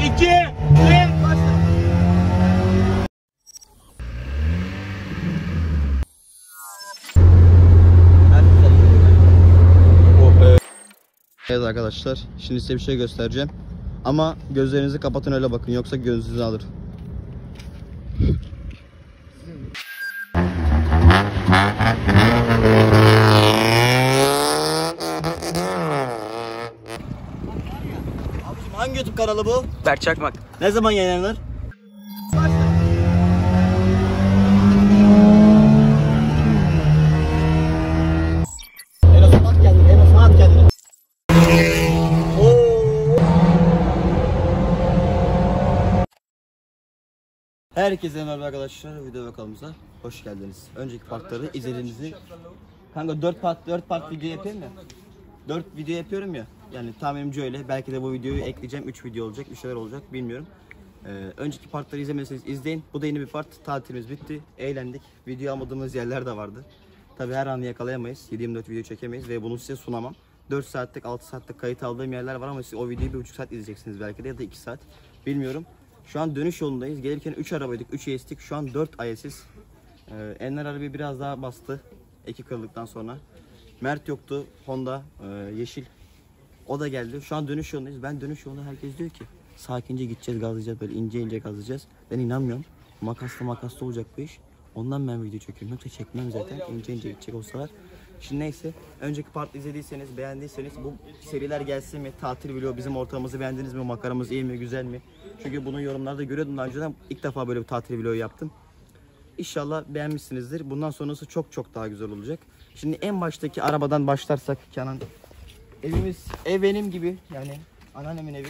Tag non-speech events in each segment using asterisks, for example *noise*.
2, 1, başla. Evet arkadaşlar şimdi size bir şey göstereceğim. Ama gözlerinizi kapatın öyle bakın yoksa gözünüzü alır. *laughs* Abicim hangi YouTube kanalı bu? Berk Çakmak. Ne zaman yayınlanır? Herkese merhaba arkadaşlar. Video bakalımıza hoş geldiniz. Önceki partları izlediğinizi Kanka 4 part 4 part video yapayım ya. 4 video yapıyorum ya. Yani tahminimce öyle. Belki de bu videoyu ekleyeceğim. 3 video olacak, bir şeyler olacak bilmiyorum. Ee, önceki partları izlemediyseniz izleyin. Bu da yeni bir part. Tatilimiz bitti. Eğlendik. Video almadığımız yerler de vardı. Tabi her anı yakalayamayız. 7-24 video çekemeyiz ve bunu size sunamam. 4 saatlik 6 saatlik kayıt aldığım yerler var ama siz o videoyu 1,5 saat izleyeceksiniz belki de ya da 2 saat. Bilmiyorum. Şu an dönüş yolundayız. Gelirken 3 arabaydık, 3 ES'tik. Şu an 4 IS'iz. Ee, Enler arabayı biraz daha bastı. Eki kırıldıktan sonra. Mert yoktu. Honda, e, yeşil. O da geldi. Şu an dönüş yolundayız. Ben dönüş yolunda herkes diyor ki sakince gideceğiz, gazlayacağız. Böyle ince ince gazlayacağız. Ben inanmıyorum. Makaslı makaslı olacak bu iş. Ondan ben video çekiyorum. Yoksa çekmem zaten. İnce ince gidecek olsalar. Şimdi neyse. Önceki part izlediyseniz, beğendiyseniz bu seriler gelsin mi? Tatil vlogu bizim ortamımızı beğendiniz mi? Makaramız iyi mi? Güzel mi? Çünkü bunu yorumlarda görüyordum daha önceden. İlk defa böyle bir tatil vlogu yaptım. İnşallah beğenmişsinizdir. Bundan sonrası çok çok daha güzel olacak. Şimdi en baştaki arabadan başlarsak Kenan. Evimiz ev benim gibi yani anneannemin evi.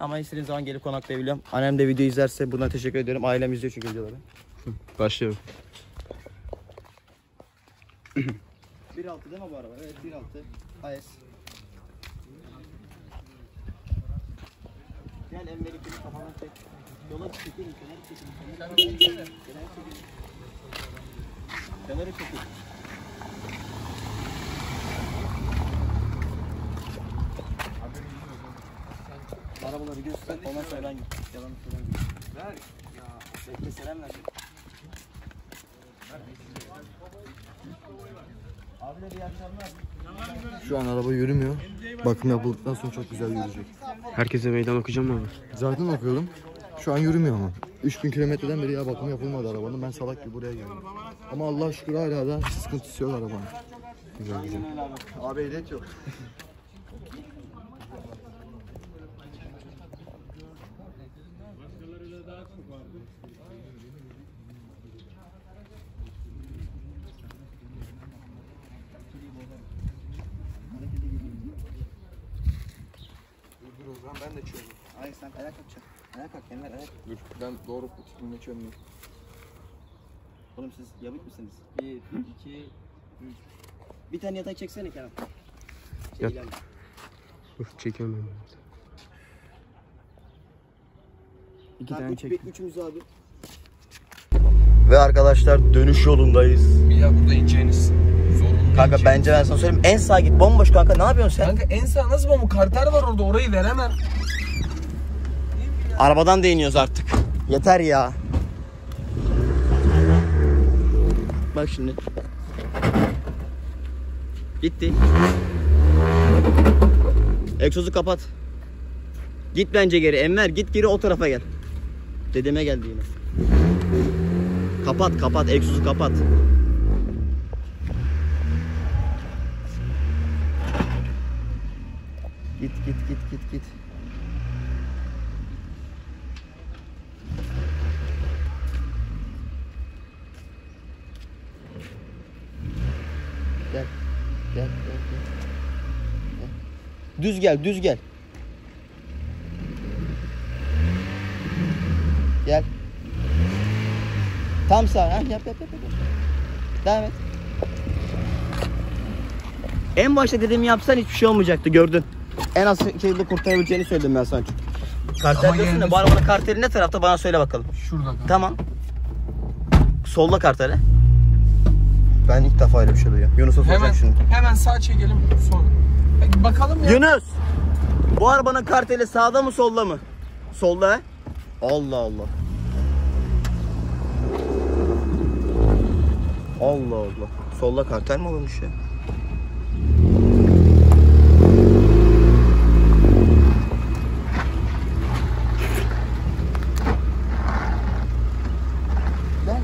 Ama istediğim zaman gelip konaklayabiliyorum. Annem de video izlerse buradan teşekkür ediyorum. Ailem izliyor çünkü videoları. Başlıyorum. 1.6 değil mi bu araba? Evet 1.6 AS. Gel emmelikini kafadan çek. Yola çekeyim, kenara çekeyim. Kenara çekeyim. Kenara çekeyim. Arabaları göster, ondan sonra ben git. Yalan söylen git. Ver. Ya. Bekle selam ver. Şu an araba yürümüyor. Bakım yapıldıktan sonra çok güzel yürüyecek. Herkese meydan okuyacağım mı abi? Zaten okuyordum. Şu an yürümüyor ama. 3000 kilometreden beri ya bakım yapılmadı arabanın. Ben salak gibi buraya geldim. Ama Allah şükür hala da sıkıntısı yok arabanın. Güzel güzel. Abi ehliyet yok. Ben de çözdüm. Hayır sen ayak yapacaksın. Ayak kalk, kendiler ayak. Dur ben tutumda çözdüm. Oğlum siz yabık mısınız? Bir, iki, üç. Bir tane yatak çeksene Kenan. Şey, Yat. ilan. Dur çekiyorum ben. İki Tamam, tane üç, çek. üçümüz abi. Ve arkadaşlar dönüş yolundayız. Bir daha burada ineceğiniz. Zorunlu Kanka bence ben sana söyleyeyim en sağa git bomboş kanka ne yapıyorsun sen? Kanka en sağ nasıl bu karter var orada orayı veremem. Arabadan da iniyoruz artık. Yeter ya. Bak şimdi. Gitti. Egzozu kapat. Git bence geri. Enver git geri o tarafa gel. Dedeme geldi yine. Kapat kapat. Egzozu kapat. Git git git git git. Gel. Gel gel gel. Gel. Düz gel, düz gel. Gel. Tam sağ. Ha, yap yap yap. yap. Devam et. En başta dediğimi yapsan hiçbir şey olmayacaktı gördün. En az şekilde kurtarabileceğini söyledim ben sana çünkü. Kartel diyorsun da bu arabanın karteli ne tarafta bana söyle bakalım. Şurada kanka. Tamam. Solda karteli. Ben ilk defa öyle bir şey duyuyorum. Yunus'a soracağım Hemen, şimdi. hemen sağ çekelim sonra. Peki bakalım ya. Yunus! Bu arabanın karteli sağda mı solda mı? solda. Allah Allah. Allah Allah. Solda kartel mi olmuş ya? Ben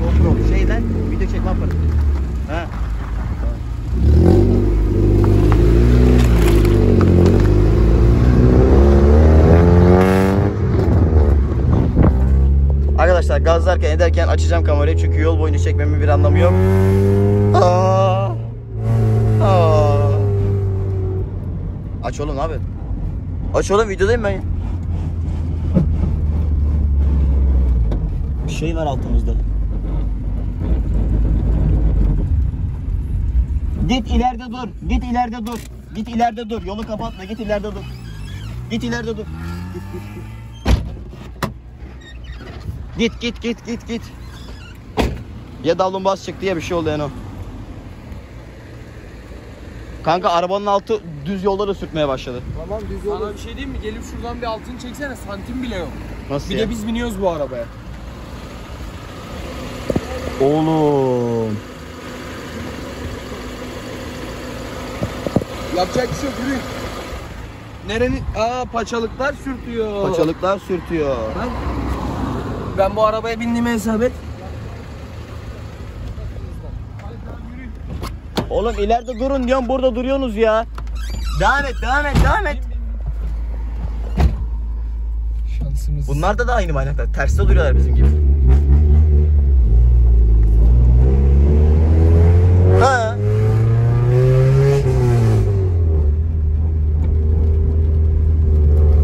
GoPro şeyden video çekme aparatı. Ha. Arkadaşlar gazlarken ederken açacağım kamerayı çünkü yol boyunca çekmemin bir anlamı yok. Aa. Aa. Aç oğlum abi. Aç oğlum videodayım ben. Bir şey var altımızda. Git ileride dur. Git ileride dur. Git ileride dur. Yolu kapatma. Git ileride dur. Git ileride dur. Git git git git git. Ya davlumbaz çıktı ya bir şey oldu yani o. Kanka arabanın altı düz yolda da sürtmeye başladı. Tamam düz Sana bir şey diyeyim mi? Gelip şuradan bir altını çeksene santim bile yok. Nasıl Bir ya? de biz biniyoruz bu arabaya. Oğlum. Yapacak bir şey yok yürüyün. Nerenin? Aa paçalıklar sürtüyor. Paçalıklar sürtüyor. Ben, ben bu arabaya bindiğime hesap et. Oğlum ileride durun diyorum burada duruyorsunuz ya. Devam et devam et devam et. Şansımız. Bunlar da da aynı manyaklar. Terste duruyorlar bizim gibi. Ha.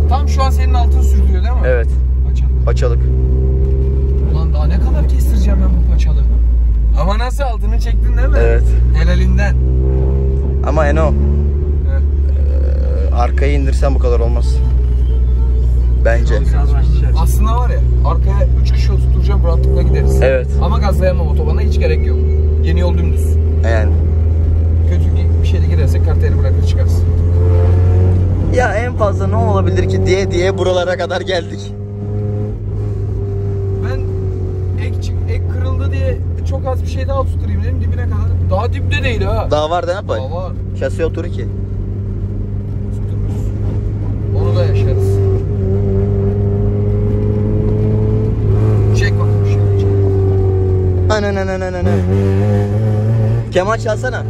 Tam şu an senin altın sürtüyor değil mi? Evet. Paçalık. Paçalık. Ulan daha ne kadar kestireceğim ben bu paçalığı? Ama nasıl altını çektin değil mi? Evet. Helalinden. Ama Eno Evet. e, arkayı indirsen bu kadar olmaz. Bence. Aslında var ya arkaya 3 kişi oturtacağım rahatlıkla gideriz. Evet. Ama gazlayamam otobana hiç gerek yok. Yeni yol dümdüz. Yani. Kötü bir şeyde girersek karteri bırakır çıkarız. Ya en fazla ne olabilir ki diye diye buralara kadar geldik. Ben ek, çık- ek kırıldı diye çok az bir şey daha tutturayım dedim dibine kadar. Daha dipte değil ha. Daha var da ne yapayım? Daha var. Şasi otur ki. Tuttururuz. Onu da yaşarız. Çek bakalım şöyle çek. Ananananana. Keman çalsana.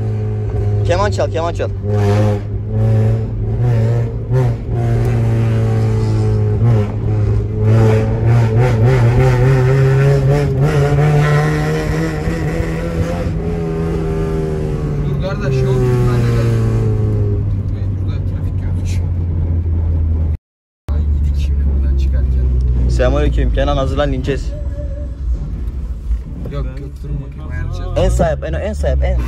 Keman çal, keman çal. Dur kardeş yol ben de geldim. Burada trafik gördük. Ay gidik şimdi buradan çıkarken. Selamünaleyküm. Kenan hazırlan ineceğiz. Yok yok. En sağ yap, en, en sağ yap, en.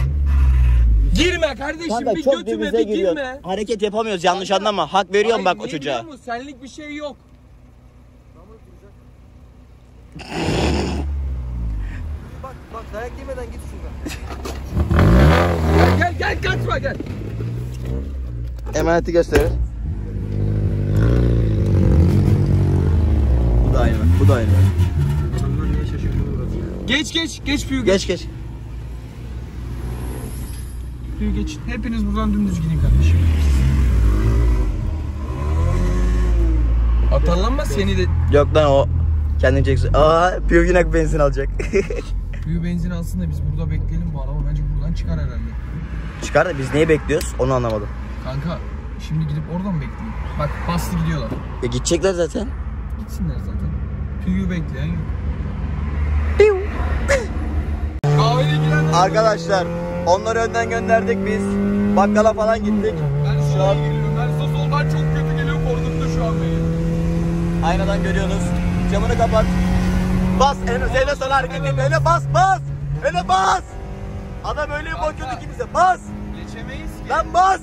Girme kardeşim Kanka bir çok götüme bir giriyor. girme. Hareket yapamıyoruz yanlış anlama. Hak veriyorum Hayır, bak o çocuğa. biliyor musun? Senlik bir şey yok. Bak bak dayak yemeden git şuradan. Gel gel gel kaçma gel. Emaneti gösterir. Bu da aynı. Bu da aynı. Geç geç geç büyük geç. Geç geç. Büyük geç. Hepiniz buradan dümdüz gidin kardeşim. Atarlanma seni de Yok lan o kendince güzel. Aa, Piyogünek benzin alacak. *laughs* büyük benzin alsın da biz burada bekleyelim bu araba bence buradan çıkar herhalde. Çıkar da biz neyi bekliyoruz onu anlamadım. Kanka şimdi gidip oradan mı bekleyin? Bak bastı gidiyorlar. Ya gidecekler zaten. Gitsinler zaten. Tüyü bekleyen yok. Girenler. Arkadaşlar onları önden gönderdik biz. Bakkala falan gittik. Ben şu an geliyorum. Ben size soldan çok kötü geliyor korkuttu şu an beni. Aynadan görüyorsunuz. Camını kapat. Bas Eno. Zeynep sana hareket et. Eno bas bas. Eno bas. Adam öyle bir bakıyordu ki bize. Bas. Geçemeyiz ki. Lan bas.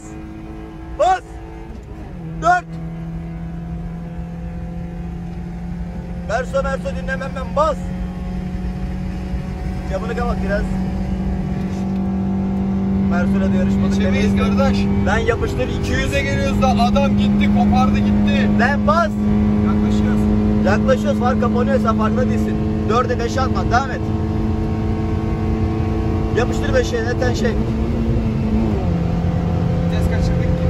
Bas. Dört. Merso merso dinlemem ben bas. Camını kapat biraz. Merso'yla da yarışmadık. Geçemeyiz demeyiz. kardeş. Ben yapıştır 200'e 200'e geliyoruz da adam gitti kopardı gitti. Ben bas. Yaklaşıyoruz. Yaklaşıyoruz fark kapanıyor sen farkında değilsin. Dörde beşe atma devam et. Yapıştır beşe neten şey. Vites kaçırdık ki.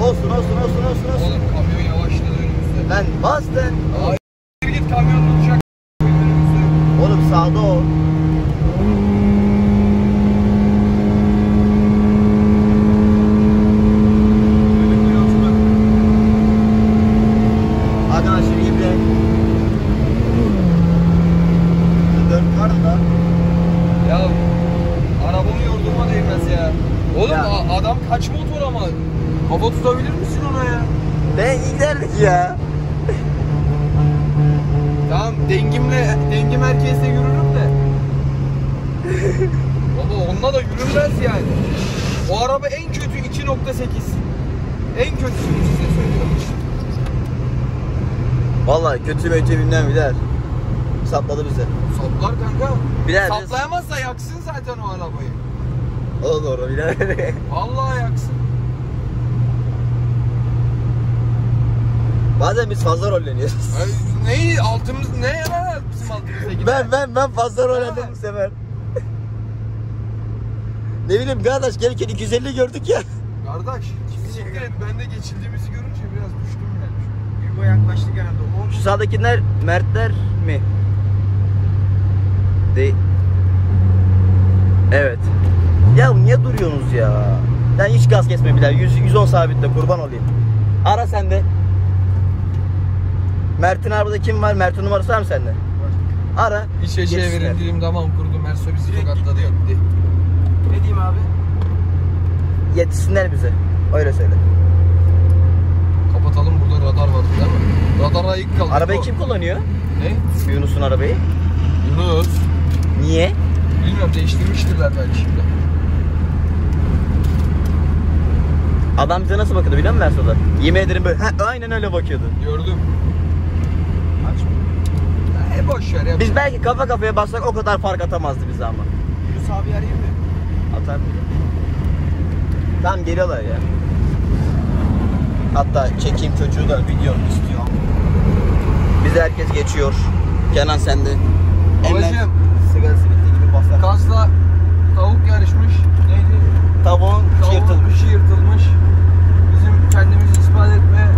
Olsun olsun olsun olsun olsun. Oğlum kamyon yavaşladı önümüzde. Lan bas lan. Ay kamyon. Önümüzde. Oğlum sağda o. Arkadaşlar iyi bir Dört vardı da. Ya arabamı yorduğuma değmez ya. Oğlum Ya. a- adam kaç motor ama? Kafa tutabilir misin ona ya? Ben iyi giderdik ya. Tamam dengimle dengim herkesle yürürüm de. Baba onunla da yürünmez yani. O araba en kötü 2.8. En kötüsünü size söylüyorum. Mötü bilmem biler. Sapladı bize. Saplar kanka. Biler Saplayamazsa yaksın zaten o arabayı. O da doğru biler. *laughs* Vallahi yaksın. Bazen biz fazla rolleniyoruz. Neyi altımız ne ya bizim altımıza gider? Ben ben ben fazla rollendim bu sefer. ne bileyim kardeş gelirken 250 gördük ya. Kardeş siktir et ben de geçildiğimizi görünce biraz düştüm Yugo yaklaştık herhalde. O Şu sağdakiler Mertler mi? Değil. Evet. Ya niye duruyorsunuz ya? Ben hiç gaz kesme bile. 100 110 sabitle kurban olayım. Ara sen de. Mert'in arabada kim var? Mert'in numarası var mı sende? Ara. İç eşeğe Geçsinler. verin dilim tamam kurdu Merso bizi tokatladı gitti. Ne diyeyim abi? Yetişsinler bize. Öyle söyle. Radar var değil mi? Radar ayık kaldı. Arabayı kim kullanıyor? Ne? Yunus'un arabayı. Yunus. Niye? Bilmiyorum değiştirmiştirler belki şimdi. Adam bize nasıl bakıyordu biliyor musun Merso'da? Yemin ederim böyle ha, aynen öyle bakıyordu. Gördüm. Aç mı? E boş ver ya. Biz belki kafa kafaya bassak o kadar fark atamazdı bize ama. Yunus abi arayayım mı? Atar? Tamam geliyorlar ya. Hatta çekeyim çocuğu da video istiyor. Bize herkes geçiyor. Kenan sende. Babacığım. Sigarası bitti gibi basar. Kazla tavuk yarışmış. Neydi? Tavuğun Tavuğun yırtılmış. yırtılmış. Bizim kendimizi ispat etme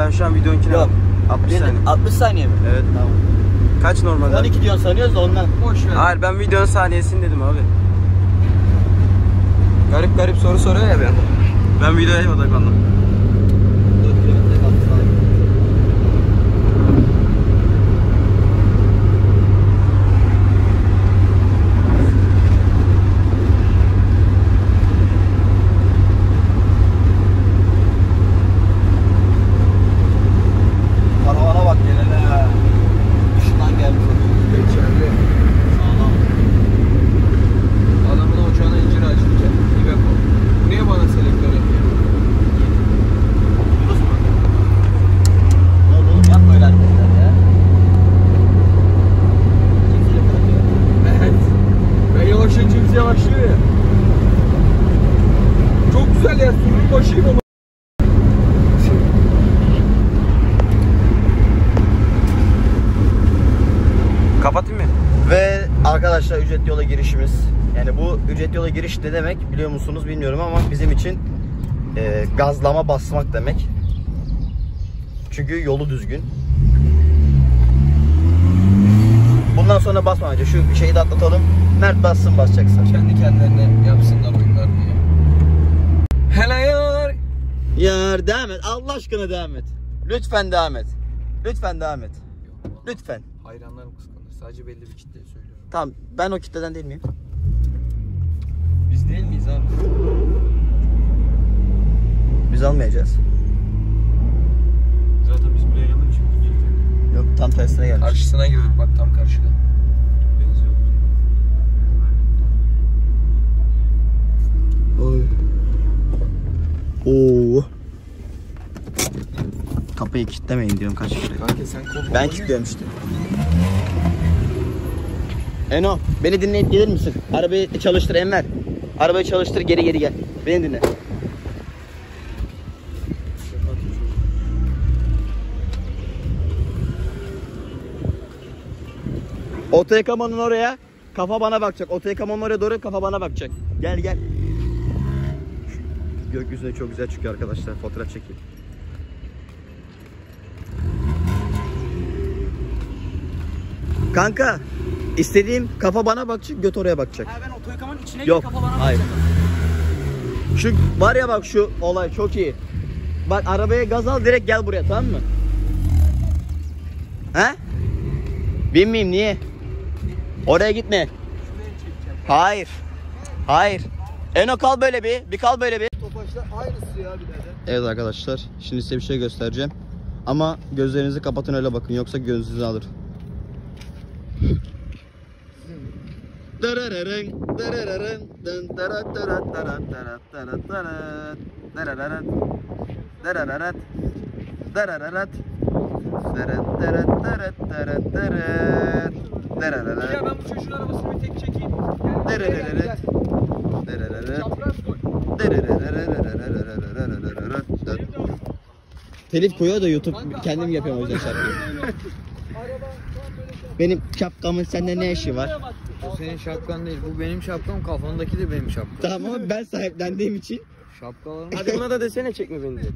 ben şu an videonkine Yok. 60 Bir- saniye. 60 saniye mi? Evet. Tamam. Kaç normalde? 12 diyorsun sanıyoruz da ondan. Boş ver. Hayır ben videonun saniyesini dedim abi. Garip garip soru soruyor ya ben. Ben videoya odaklandım. 4 kilometre kaldı sana. Karavana bak gelene. Dışından gelmiş o. Geçerli. Sağlam. Adamın ocağına incir açılacak. İbeko. Bu niye bana selektör yapıyor? Yunus mu? Ne oldu oğlum yapma öyle hareketler ya. Kimseyle bırakıyor. Evet. Ben yavaşlayınca hepsi yavaşlıyor ya. Çok güzel ya. Sürün başıyım ama. Kapatayım mı? Ve arkadaşlar ücretli yola girişimiz. Yani bu ücretli yola giriş ne demek biliyor musunuz bilmiyorum ama bizim için e, gazlama basmak demek. Çünkü yolu düzgün. Bundan sonra basmamayacak. Şu şeyi de atlatalım. Mert bassın basacaksa. Kendi kendilerine yapsınlar oyunlar diye. Hele yar. Ya devam et. Allah aşkına devam et. Lütfen devam et. Lütfen devam et. Lütfen. Hayranlarım kıskanır. Sadece belli bir kitleye söylüyorum. Tamam ben o kitleden değil miyim? Değil miyiz abi? Biz almayacağız. Zaten biz buraya geldik çünkü Yok tam tersine gelmiş. Karşısına girdik bak tam karşıda. Oy. Oo. Kapıyı kilitlemeyin diyorum kaç kere. Kanka sen kol Ben kilitliyorum işte. Eno beni dinleyip gelir misin? Arabayı çalıştır Enver. Arabayı çalıştır geri geri gel. Beni dinle. Oto yıkamanın oraya. Kafa bana bakacak. Oto yıkamanın oraya doğru kafa bana bakacak. Gel gel. Gökyüzüne çok güzel çıkıyor arkadaşlar. Fotoğraf çekeyim. Kanka istediğim kafa bana bakacak, göt oraya bakacak. Ha ben oto yıkamanın içine Yok. kafa bana Hayır. bakacak. Şu var ya bak şu olay çok iyi. Bak arabaya gaz al direkt gel buraya tamam mı? He? Binmeyeyim niye? Oraya gitme. Hayır. Hayır. Eno kal böyle bir. Bir kal böyle bir. Topaçlar aynısı ya birader. Evet arkadaşlar. Şimdi size bir şey göstereceğim. Ama gözlerinizi kapatın öyle bakın yoksa gözünüzü alır. Ya ben bu çocuğun arabasını bir tek çekeyim. Gel, gel, gel, gel. Çapraz koy. Telif koyuyor da YouTube kendim yapıyorum o yüzden şarkıyı. Benim şapkamın sende ne işi var? Bu senin şapkan değil. Bu benim şapkam. Kafandaki de benim şapkam. Tamam ama ben sahiplendiğim için Şapkalarım. Hadi buna da desene çekme beni de.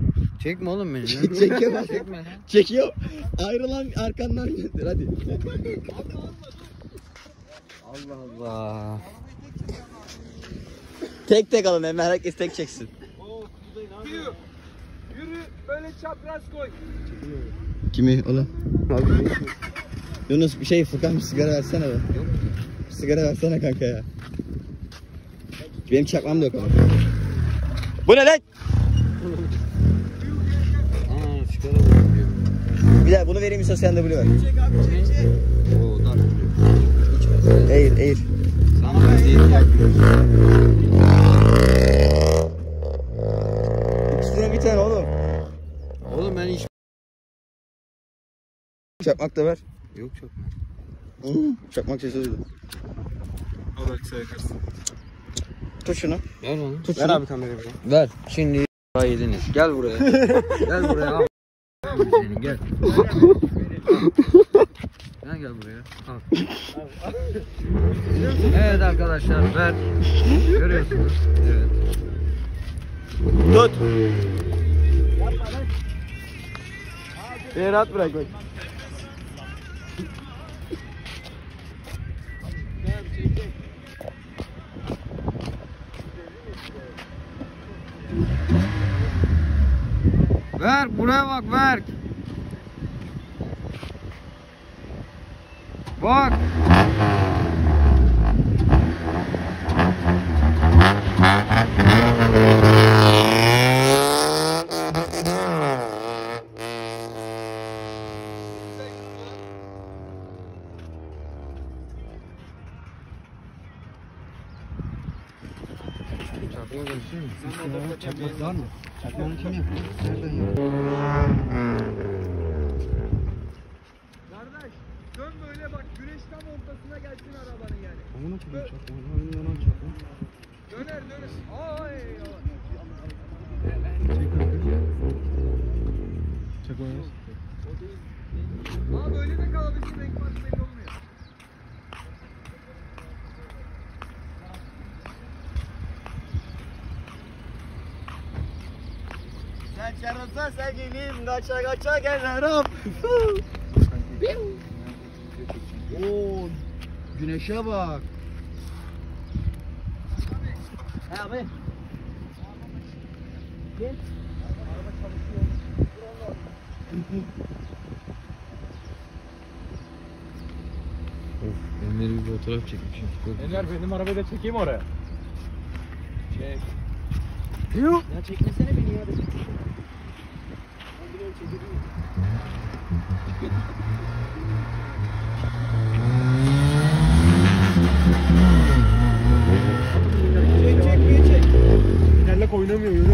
Çekme oğlum beni. *laughs* Çekemem. Çekme. lan. çekiyor. Ayrılan arkandan gönder hadi. Allah Allah. Tek tek alın hemen herkes tek çeksin. Yürü. Yürü. Böyle çapraz koy. Kimi oğlum? Yunus bir şey Furkan bir sigara versene be. Bir sigara versene kanka ya. Benim çakmam da yok ama. Bu ne lan? Aa sigara. Bir daha bunu vereyim istiyorsan sen de. Oo dar. İçmez. Eğil eğil. Sana ben değil İkisine bir tane oğlum. Oğlum ben hiç... Çakmak da ver. Yok çok. Hı, Çakmak sesi duydu. Al belki sen yakarsın. Tut şunu. Ver onu. Tut Ver şunu. abi kamerayı bana. Ver. Şimdi yediniz. Gel buraya. gel buraya al. Seni gel. Gel gel buraya. Al. evet arkadaşlar ver. Görüyorsunuz. Evet. Tut. Beni rahat bırak bak. Ver buraya bak ver. Bak. Kim? Kardeş dön böyle bak güneş tam ortasına gelsin arabanın yani. Amına koyayım çakmak. Aynı yanan çakmak. Döner döner. Ay ay. Çek onu. Aa böyle de kalabilir renk farkı belli olmuyor. Sen çarpsa sevgilim kaça kaça gelirim. Oo, güneşe bak. He abi. Enver'i bir fotoğraf çekmişim. Enver benim arabayı da çekeyim oraya. Çek. Ya çekmesene beni ya. Çek çek bir çek. Terlek oynamıyor?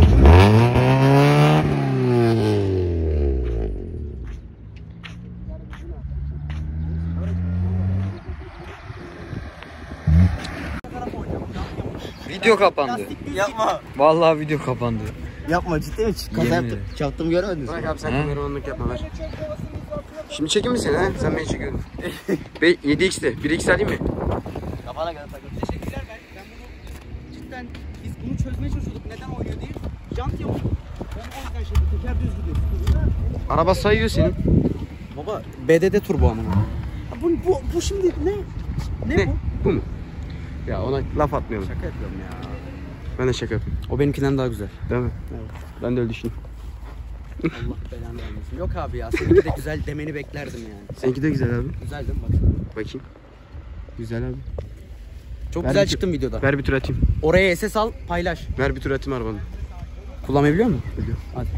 Video kapandı. Yapma. Vallahi video kapandı. Yapma ciddi mi? Kaza Yemin yaptım. ederim. Çarptım görmediniz mi? Bırak abi sen kameramanlık yapma ver. Şimdi çekeyim mi seni ha? Sen beni çekiyordun. *laughs* Be 7x'te. 1x alayım mı? Kafana göre takıl. Teşekkürler ben. Ben bunu cidden biz bunu çözmeye çalışıyorduk. Neden oynuyor diye. Jant yok. Ben o yüzden şey teker düz gidiyor. Araba sayıyor senin. Baba BDD turbo ama. Bu, bu, bu şimdi ne? Ne, Ne? bu? Bu mu? Ya ona laf atmayalım. Şaka yapıyorum ya. Ben de şaka yapayım. O benimkinden daha güzel. Değil mi? Ben de öyle düşünüyorum. Allah belanı vermesin. Yok abi ya seninki de güzel demeni beklerdim yani. Seninki de güzel abi. Güzel değil mi baksana. Bakayım. Güzel abi. Çok Ver güzel bir- çıktın videoda. Ver bir tur atayım. Oraya SS al paylaş. Ver bir tur atayım arabanı. Kullanmayı biliyor musun? Biliyorum. Hadi.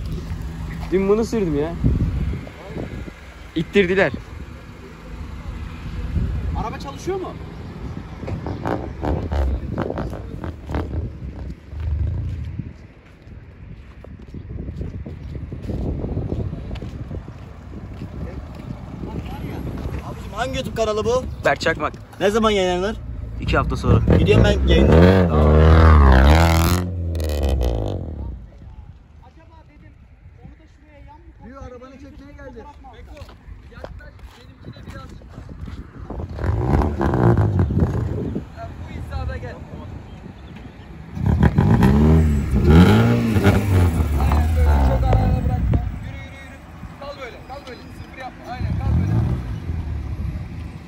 *laughs* Dün bunu sürdüm ya. İttirdiler. Araba çalışıyor mu? Hangi YouTube kanalı bu? Berk Çakmak. Ne zaman yayınlanır? İki hafta sonra. Gidiyorum ben yayınlayayım. Acaba dedim onu da şuraya yan mı Diyor arabanı çekmeye geldi. Yaklaş benimkine biraz. bu hizada gel. Aynen böyle çok araya bırakma. Yürü yürü yürü. Kal böyle kal böyle. Sıfır yapma. Aynen kal böyle.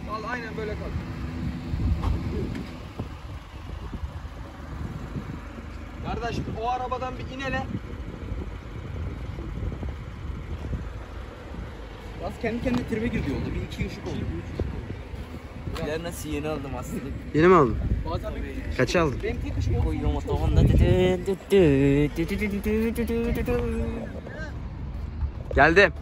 Kal aynen böyle kal. Kardeş o arabadan bir in hele. Bas kendi kendine tribe girdi yolda. Bir iki ışık oldu. Ben nasıl yeni aldım aslında. Yeni mi aldın? Bazen Kaça aldın? benim tek ışık. Koyuyorum otobanda. Geldim.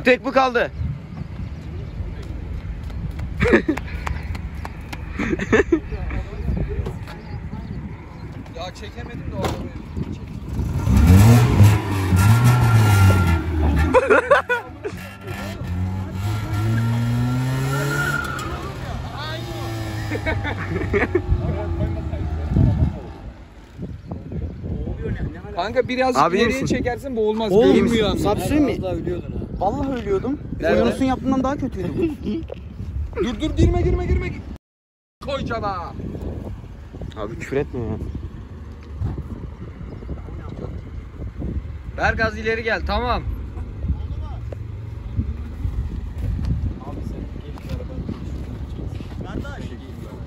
Bir tek bu kaldı. Ya çekemedim de o arabayı. Kanka birazcık Abi misin? çekersin Görünmüyor anlamı. Sana bir şey mi? Vallahi ölüyordum. Nerede? Oyunun yaptığından daha kötüydü bu. *laughs* Dur dur girme girme girme. Koy cana. Abi küfür etme ya. Ver gaz ileri gel tamam.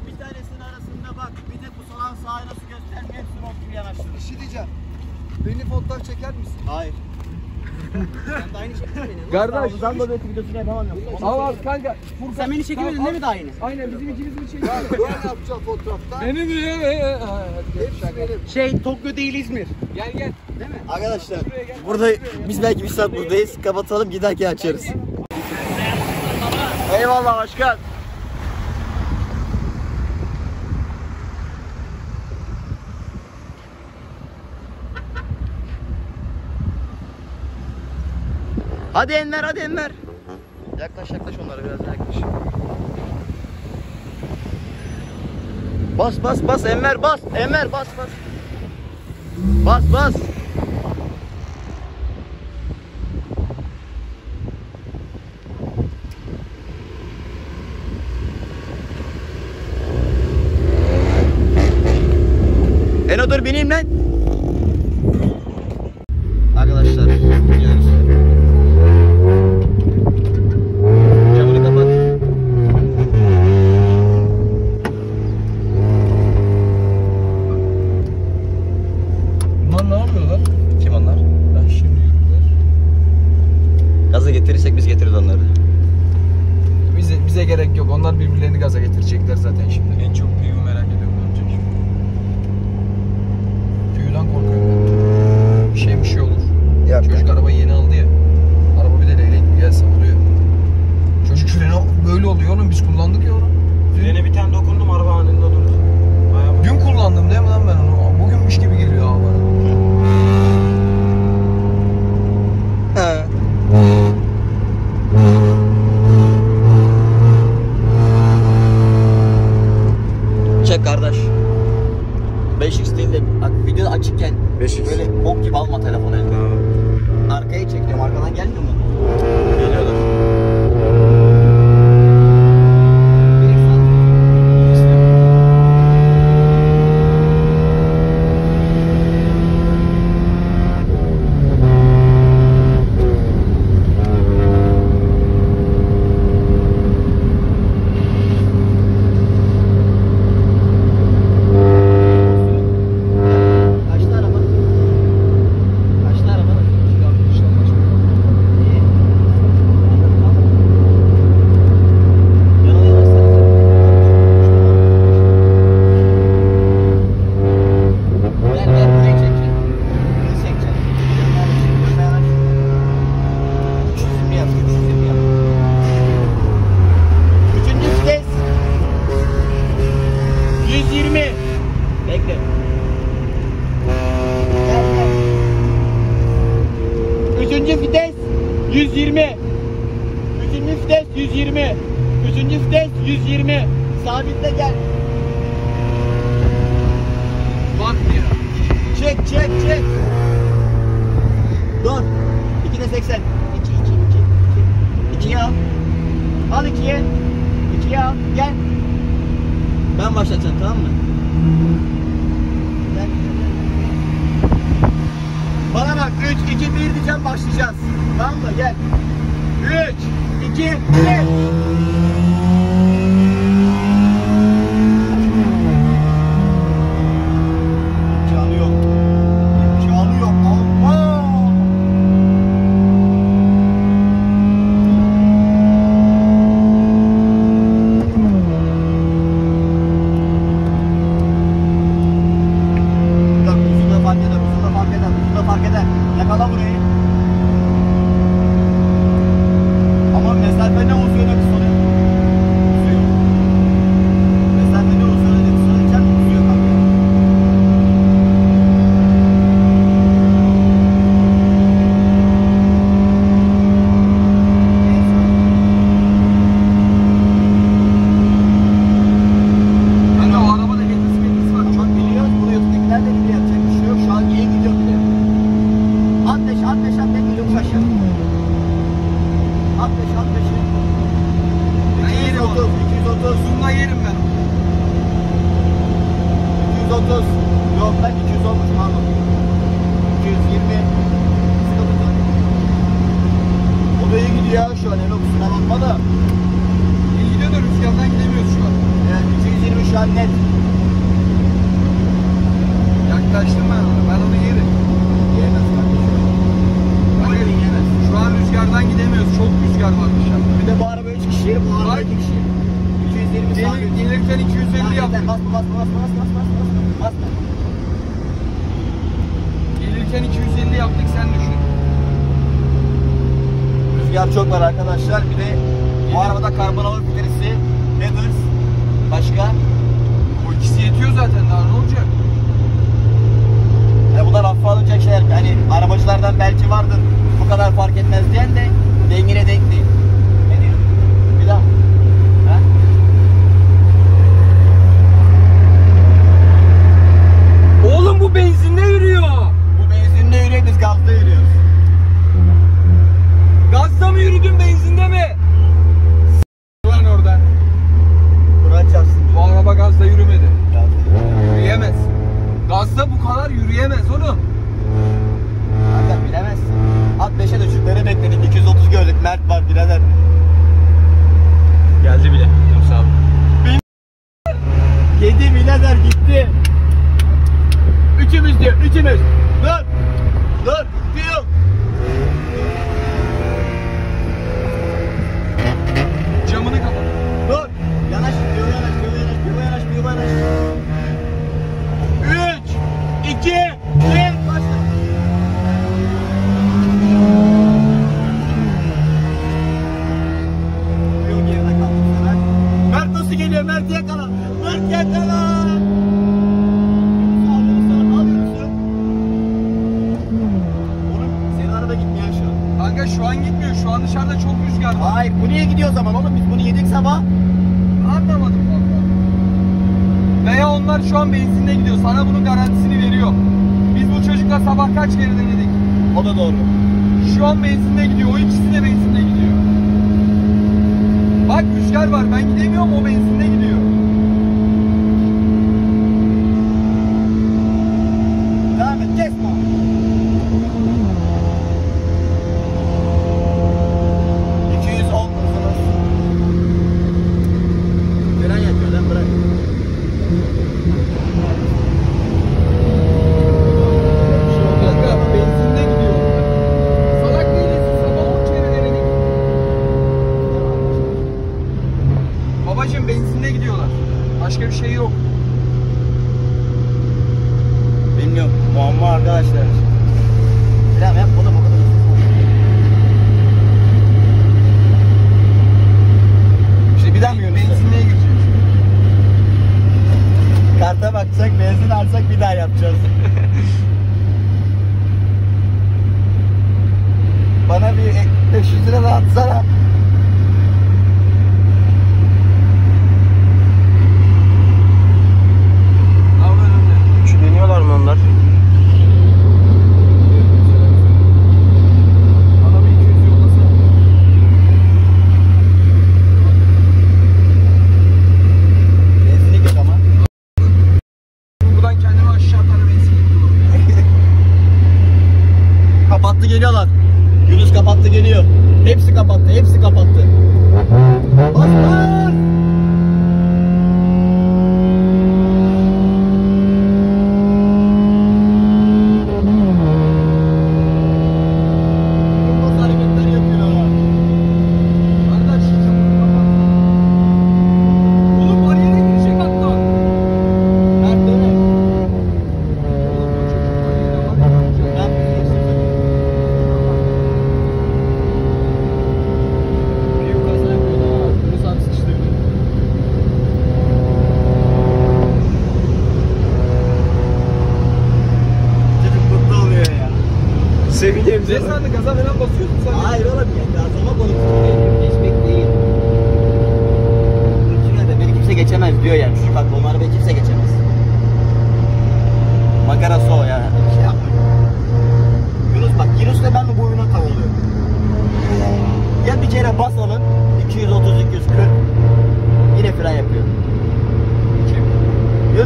Bir tanesinin arasında bak bir de bu salan sahaya nasıl göstermiyor hepsini ok gibi yanaştırır. Bir şey diyeceğim. Beni fotoğraf çeker misin? Hayır. Sen de aynı şekilde beni. Kardeş. Sen de böyle videosunu yapamam. Al al kanka. Sen beni çekemedin değil mi daha yeni? Aynen bizim ikimiz mi çekiyor? Ben yapacağım fotoğrafta. Beni mi? Şey Tokyo değil İzmir. Gel gel. Arkadaşlar burada biz belki bir saat buradayız. Kapatalım giderken açarız. Eyvallah başkan. Hadi Enver hadi Enver. Yaklaş yaklaş onlara biraz yaklaş. Bas bas bas Enver bas. Enver bas bas. Bas bas. Eno dur bineyim lan. Arkadaşlar gidiyoruz. Camını kapat. Bunlar ne yapıyorlar? Kim onlar? Ben şimdi yürüyorlar. Gaza getirirsek biz getiririz onları. Bize, bize gerek yok. Onlar birbirlerini gaza getirecekler zaten şimdi. En çok Piyu'yu merak ediyorum. Ne olacak şimdi? Piyu'dan korkuyorum ben. Bir şey bir şey olur. Yok Çocuk arabayı yeni aldı ya. Araba bir de leylek gibi gelse oluyor. Çocuk freni böyle oluyor oğlum. Biz kullandık ya onu. Frene bir tane dokundum araba anında durdu. Dün kullandım değil mi lan ben onu? Bugünmüş gibi geliyor abi bana. He. Çek kardeş. 5x değil de bak video açıkken 5x. böyle bok gibi alma telefonu eline. Arkaya çek diyorum arkadan gelmiyor mu? arkadaşlar. Bir de rüzgar var. Ben gidemiyorum o benzinle gidiyor.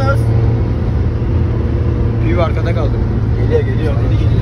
Yunus Piyu arkada kaldı. geliyor geliyor deli geliyor.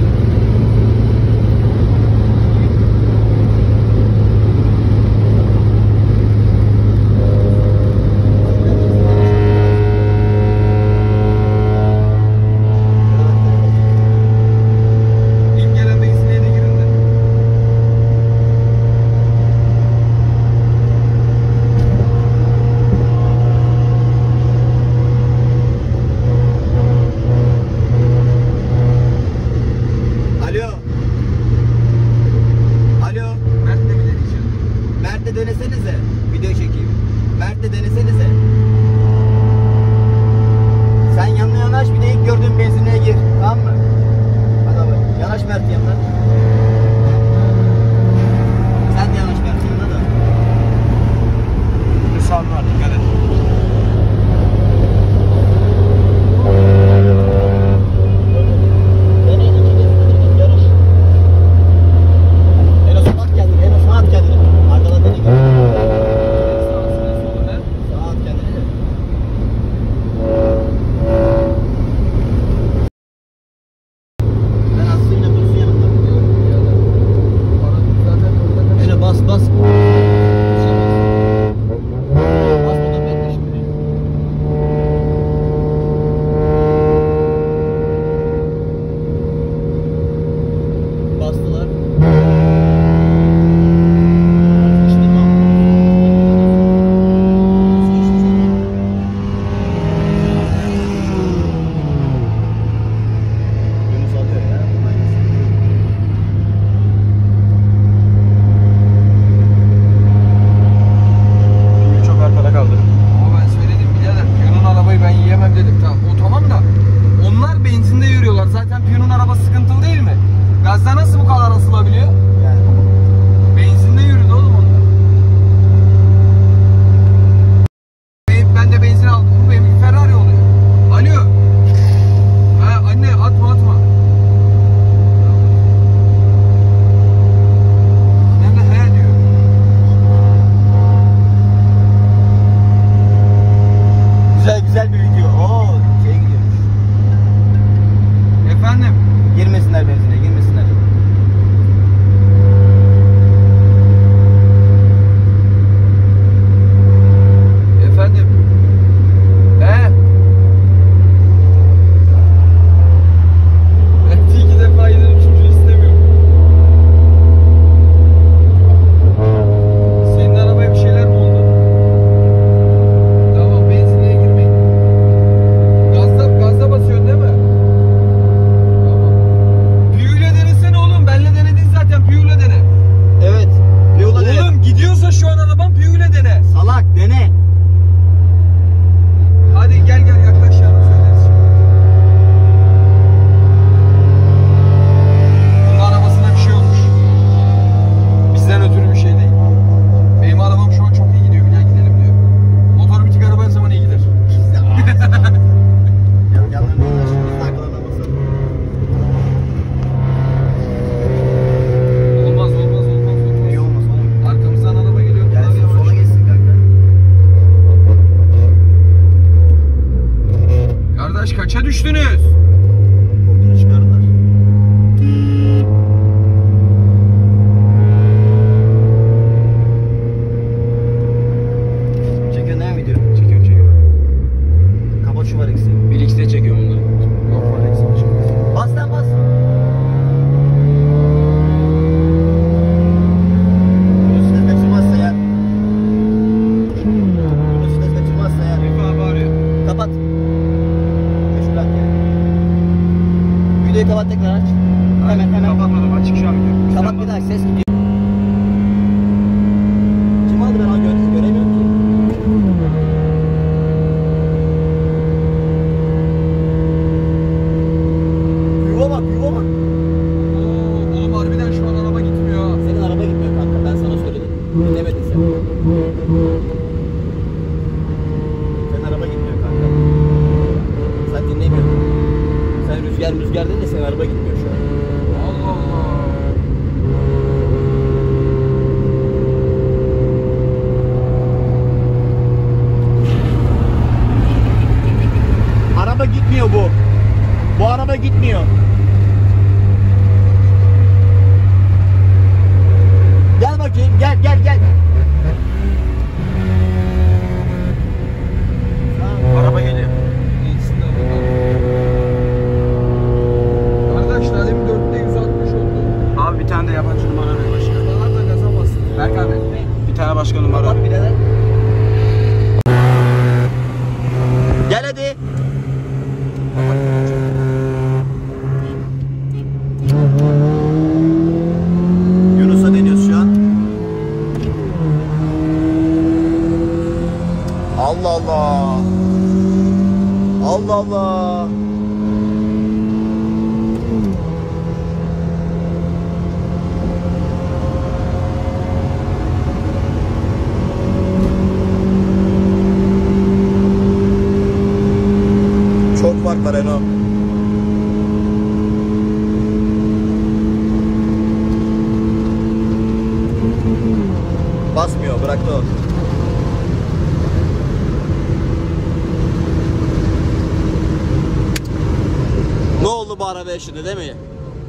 Şimdi değil mi?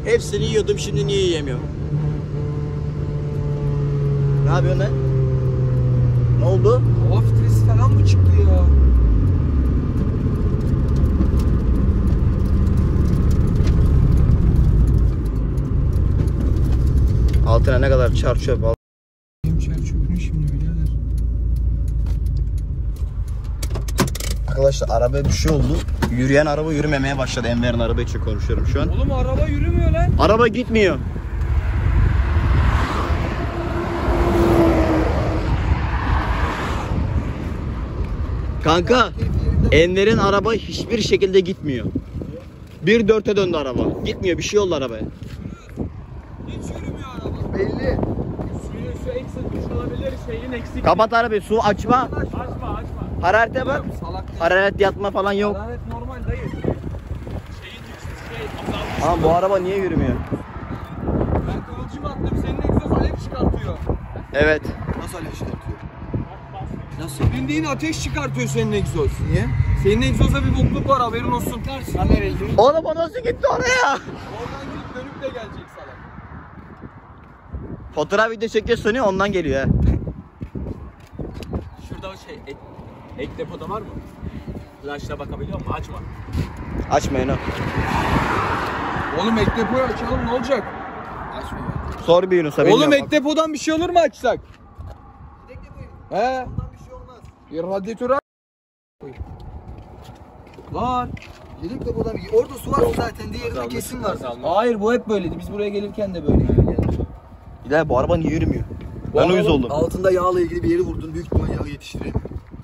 Hepsini yiyordum şimdi niye yiyemiyorum? Ne yapıyorsun lan? Ne oldu? Hava filtresi falan mı çıktı ya? Altına ne kadar çar çöp al. Benim çer çöpünü şimdi birader. Arkadaşlar arabaya bir şey oldu. Yürüyen araba yürümemeye başladı. Enver'in araba için konuşuyorum şu an. Oğlum araba yürümüyor lan. Araba gitmiyor. Kanka Enver'in araba hiçbir şekilde gitmiyor. Bir dörte döndü araba. Gitmiyor bir şey oldu arabaya. Hiç yürümüyor araba. Belli. Suyun su eksiltmiş olabilir şeyin eksik. Kapat arabayı su açma. Açma açma. Hararete bak. Hararet yatma falan yok. Lanet normal dayı. Şeyin şey azalmış. Ama bu araba niye yürümüyor? Ben kıvılcım attım senin egzoz alev çıkartıyor. Evet. Nasıl alev çıkartıyor? Nasıl? Bildiğin ateş çıkartıyor senin egzoz. Niye? Senin egzozda bir bokluk var haberin olsun. Oğlum o nasıl gitti oraya? Oradan gidip dönüp de gelecek salak. Fotoğraf video çekiyor sanıyor ondan geliyor ha. Şurada o şey ek, ek depoda var mı? Flash'la bakabiliyor musun? Açma. Açmayın o. Oğlum ek depoyu açalım ne olacak? Sor bir Yunus'a Oğlum bilmiyorum. ek depodan bir şey olur mu açsak? He? Ondan bir şey olmaz. Bir radyatörü aç. Var. Yedek de buradan bir... Orada su var zaten. Diğerinde kesin var. Hayır bu hep böyleydi. Biz buraya gelirken de böyleydi. İlahi bu araba niye yürümüyor? Ben uyuz oldum. Altında yağla ilgili bir yeri vurdun. Büyük ihtimal yağ yetiştireyim.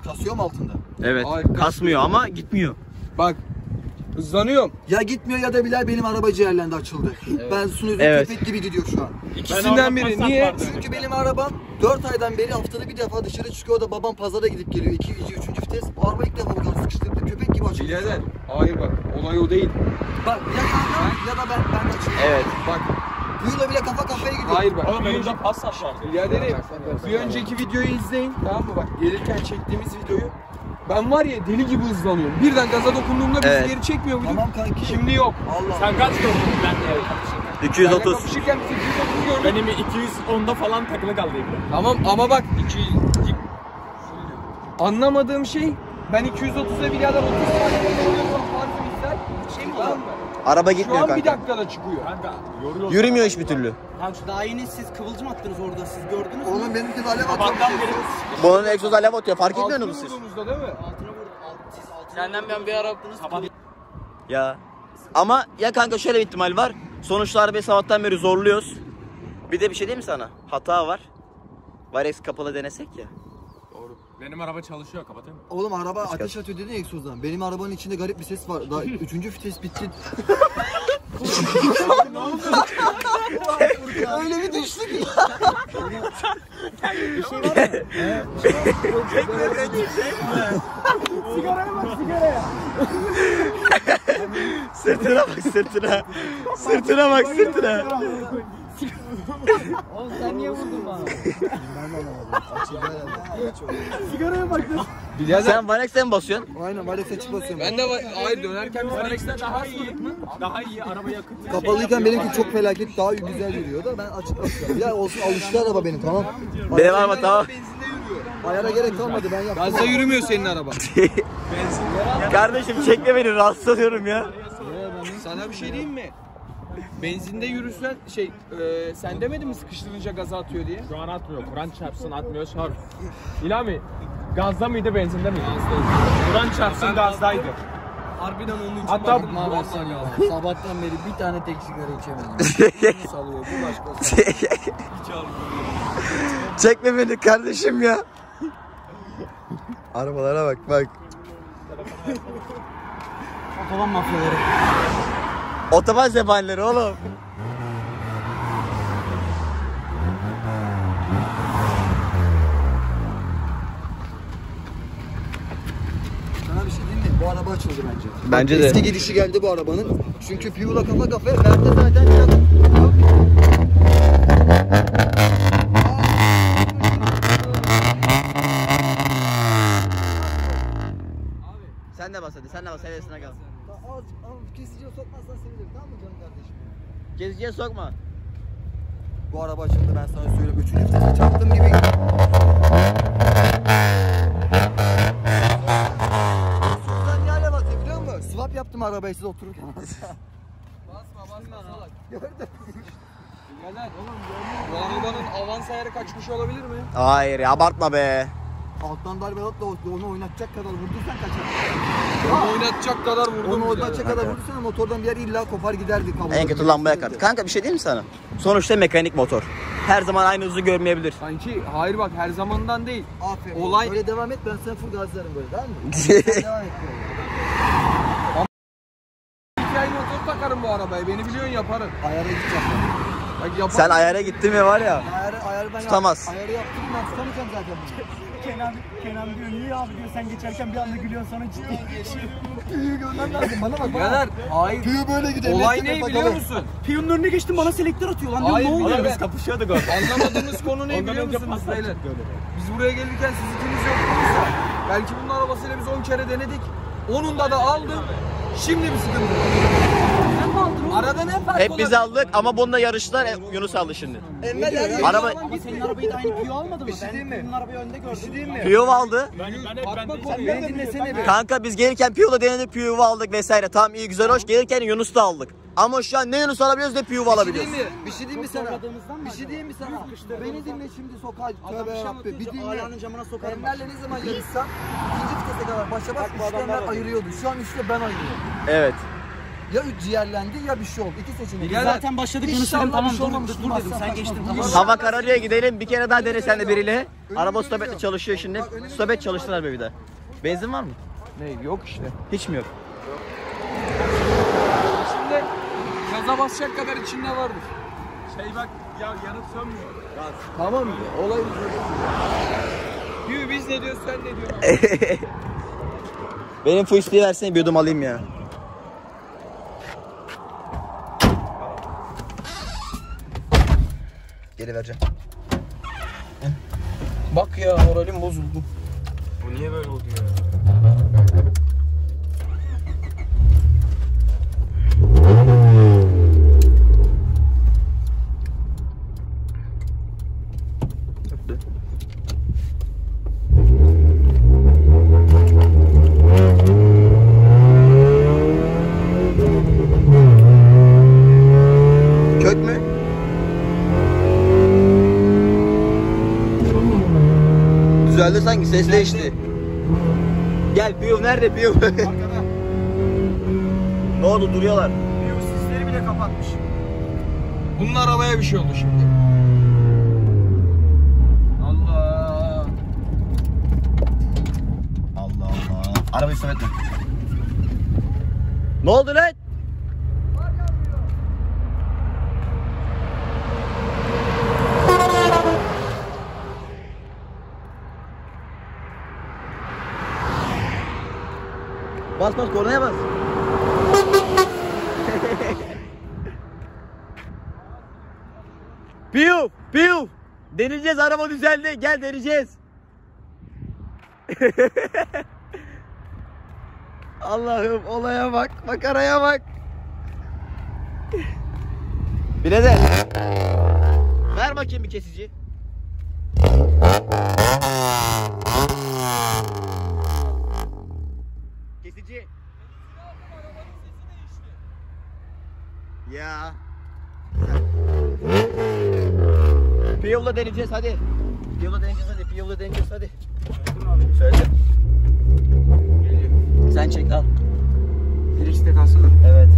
Kasıyor mu altında? Evet. Hayır, Kasmıyor ama gitmiyor. Bak. Hızlanıyorum. Ya gitmiyor ya da Bilal benim araba ciğerlendi açıldı. Ben sunuzum Evet. köpek gibi gidiyor şu an. İkisinden biri. Niye? Çünkü benim arabam 4 aydan beri haftada bir defa dışarı çıkıyor. Da babam pazara gidip geliyor. 2. 3. vites. Bu araba ilk defa bu kadar sıkıştırdı. Köpek gibi açıldı. Birader. Hayır bak. Olay o değil. Bak ya kanka ya da ben, ben açıyorum. Evet. Bak. Buyla bile kafa kafaya gidiyor. Hayır bak. Oğlum önce- Passat vardı. Biraderim. Bir önceki videoyu izleyin. Tamam mı bak. Gelirken çektiğimiz videoyu. Ben var ya deli gibi hızlanıyorum. Birden gaza dokunduğumda bizi Evet. geri çekmiyor muyduk? Tamam kanki. Şimdi yok. Allah. Sen kaç gördün? Ben evet. Benle 230. kapışırken biz 230 gördük. Benim 210'da falan takılı kaldı evde. Tamam ama bak 200 Anlamadığım şey ben 230'a birader 30 saniye geçiyorum. Farkı misal. Şey mi tamam Araba Şu gitmiyor an bir kanka. dakikada çıkıyor. Kanka yoruyor. Yürümüyor hiçbir türlü. Lan şu daha yeni siz kıvılcım attınız orada siz gördünüz mü? Oğlum benimki de alev atıyor. Sabahtan beri Bunun egzoz alev atıyor. Fark etmiyor Altını musunuz siz? vurduğumuzda değil mi? Altına vurdu. Alt, siz altına Senden ben bir ara sabah Ya. Ama ya kanka şöyle bir ihtimal var. Sonuçta arabayı sabahtan beri zorluyoruz. Bir de bir şey değil mi sana? Hata var. Varex kapalı denesek ya. Benim araba çalışıyor kapatayım mı? Oğlum araba ateş atıyor dedin ya egzozdan. Benim arabanın içinde garip bir ses var. Daha *laughs* üçüncü vites bitti. Öyle bir düştük ya. Sırtına bak sırtına. Sırtına bak sırtına. Birader Sen Varex'e mi basıyorsun? Aynen Valex açık basıyorum. ben de hayır dönerken bir Varex'te daha iyi. Daha iyi araba yakıtı. Kapalıyken benimki çok felaket daha güzel yürüyor da ben açık basıyorum. Ya olsun alıştı araba benim tamam. Benim araba tamam. Ayara gerek kalmadı ben yaptım. Gazda yürümüyor senin araba. *laughs* Kardeşim çekme beni rahatsız oluyorum ya. Sana bir şey diyeyim mi? Benzinde yürüsen şey e, sen demedin mi sıkıştırınca gaza atıyor diye? Şu an atmıyor. Kur'an çarpsın atmıyor şart. İlami gazda mıydı benzinde miydi? Kur'an çarpsın gazdaydı. Harbiden onun için Hatta abi Hasan ya. *laughs* Sabahtan beri bir tane tek sigara içemedim. *laughs* Bunu salıyor bu başkası. *laughs* Çekme beni kardeşim ya. Arabalara bak bak. Otoban mafyaları. Otoban zebanileri oğlum. Sana bir şey diyeyim mi? Bu araba açıldı bence. Bence de. Eski gidişi geldi bu arabanın. Çünkü Fuel'a kafa kafaya verdi zaten biraz. Sen de bas hadi sen de bas hevesine kal. Az, az kesiciye sokmazsan sevinirim tamam mı canım kardeşim? Geziciye sokma. Bu araba açıldı ben sana söyleyeyim. Üçüncü vitese çarptım gibi. Biliyor musun? Swap yaptım arabayı siz otururken. *laughs* Basma basma salak. Birader oğlum bu arabanın avans ayarı kaçmış olabilir mi? Hayır ya abartma be. Alttan darbe alıp da onu oynatacak kadar vurduysan kaçar. Onu oynatacak kadar vurdum. Onu oynatacak kadar vurduysan motordan bir yer illa kopar giderdi. kablo. En kötü lamba yakar. Kanka bir şey diyeyim mi sana? Sonuçta mekanik motor. Her zaman aynı hızı görmeyebilir. Sanki hayır bak her zamandan değil. Aferin. Olay- Öyle devam et ben sana full gazlarım böyle tamam mı? *laughs* Sen devam et böyle. Motor takarım bu arabaya. Beni biliyorsun yaparım. Ayara gideceğim. Bak yaparım. Sen ayara gittin mi var ya. Ayarı, ayarı ben Tutamaz. Ayarı yaptım ben tutamayacağım zaten bunu. Kenan, Kenan diyor niye abi diyor sen geçerken bir anda gülüyorsun sonra ciddi geçiyor. *laughs* Tüyü görmem lazım bana bak. Birader hayır. Tüyü böyle gidiyor. Olay ne biliyor musun? Piyonun önüne geçtim bana selektör atıyor lan diyor Hayır, ne oluyor? oğlum, Biz kapışıyorduk orada. Anlamadığımız konu ne biliyor musunuz beyler? Biz buraya gelirken siz ikiniz yoktunuz ya. Belki bunun arabasıyla biz 10 kere denedik. Onunda da aldım. Şimdi bir sıkıntı var. Arada ne fark Hep biz aldık ama bununla yarıştılar. e, Yunus aldı şimdi. Yani. Araba Ama senin arabayı da aynı piyo almadı mı? Bir şey diyeyim mi? Senin arabayı önde gördüm. değil mi? Piyo aldı. Ben, ben, hep ben, Bakma ben, konuyu. Beni dinlesene bir. Kanka biz gelirken Piyo'la denedik Piyo'yu aldık vesaire. Tamam iyi güzel hoş. Gelirken Yunus da aldık. Ama şu an ne Yunus alabiliyoruz ne Piyo Bir şey alabiliyoruz. diyeyim mi? Bir şey diyeyim mi sana? Bir şey diyeyim mi sana? Beni dinle şimdi sokağa tövbe bir şey yarabbim. Bir dinle. ayağının camına sokarım bak. Enver'le ne zaman yarışsam ikinci vitese kadar başa bas üçte Enver ayırıyordu. Şu an üçte ben ayırıyorum. Evet. Ya üç ciğerlendi ya bir şey oldu. İki seçenek. Birader, Zaten başladık İnşallah dedim tamam şey dur, olmamıştır, dur dedim sen geçtin tamam. Hava kararıyor gidelim. Bir kere daha dene sen de biriyle. Araba stopetle çalışıyor şimdi. Stopet çalıştılar bir de. Benzin var mı? Ne yok işte. Hiç mi yok? İçinde gaza basacak kadar içinde vardır. şey bak ya yanıp sönmüyor. Tamam mı? Olay Yürü biz ne diyoruz sen ne diyorsun? *laughs* Benim fuistiği versene bir yudum alayım ya. Geri vereceğim. Bak ya moralim bozuldu. Bu niye böyle oldu ya? Kök mü? Düzeldi sanki ses değişti. Gel Piyo nerede Piyo? *laughs* ne oldu duruyorlar. Piyo sisleri bile kapatmış. Bunun arabaya bir şey oldu şimdi. Allah. Allah Allah. Arabayı sabitme. Ne oldu lan? Bas bas kornaya bas. *laughs* Piyu, piyu. Deneyeceğiz araba düzeldi. Gel deneyeceğiz. *laughs* Allah'ım olaya bak. Bak araya bak. Birader. Ver bakayım bir. Kesici. Ya. Piyovla deneyeceğiz hadi. Piyovla deneyeceğiz hadi. Piyovla deneyeceğiz hadi. Söyledim. Geliyor. Sen çek al. Felix de kalsın? Evet.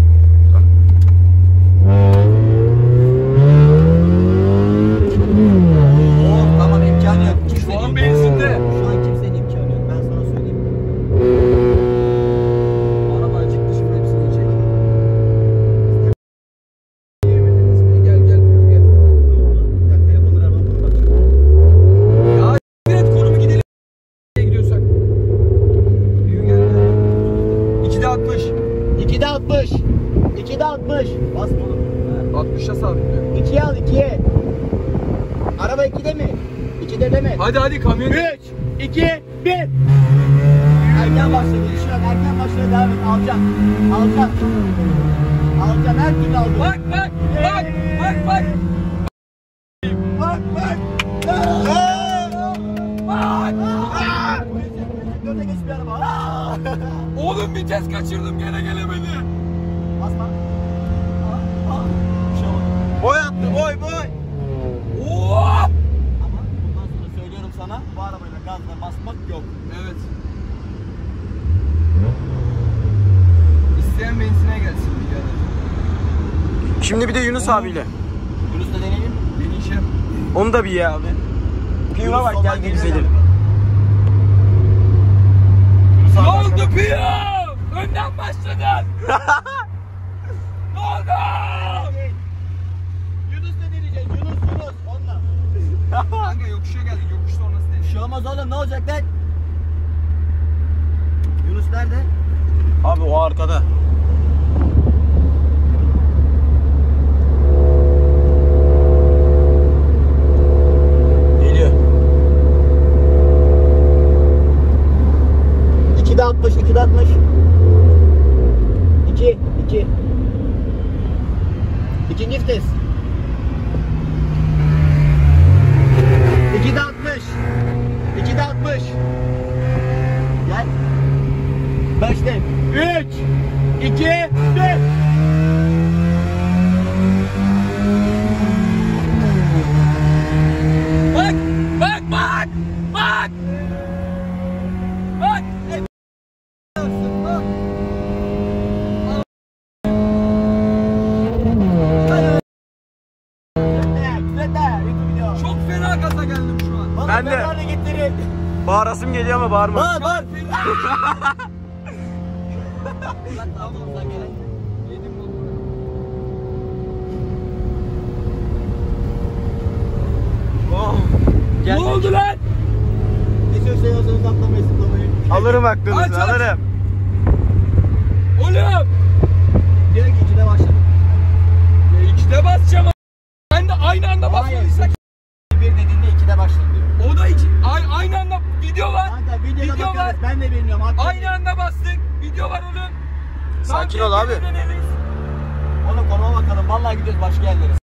bağırma bağırma. Bağır bağır. Ne oldu lan? Geçiyor şey olsanız atlamayın zıplamayın. Alırım aklınızı aç, aç. alırım. Oğlum. Direkt ikide başladım. İkide basacağım. video bakarız. var. Ben de bilmiyorum. Hatta Aynı anda bastık. Video var oğlum. Sakin ol abi. Döneriz. Oğlum konuma bakalım. Vallahi gidiyoruz başka yerlere.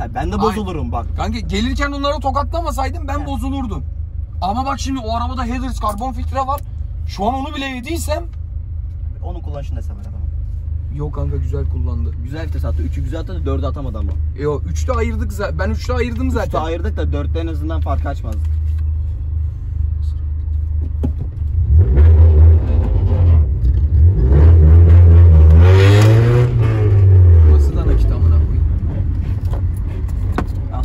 Kanka ben de bozulurum bak. Kanka gelirken onları tokatlamasaydım ben bozulurdum. Ama bak şimdi o arabada headers karbon filtre var. Şu an onu bile yediysem Onun kullanışını da sever adam. Yok kanka güzel kullandı. Güzel vites attı. 3'ü güzel attı da 4'ü atamadı ama. E o 3'te ayırdık zaten. Ben 3'te ayırdım zaten. Üçte ayırdık da 4'te en azından fark açmazdık. Nasıl da nakit amına koyayım. Al.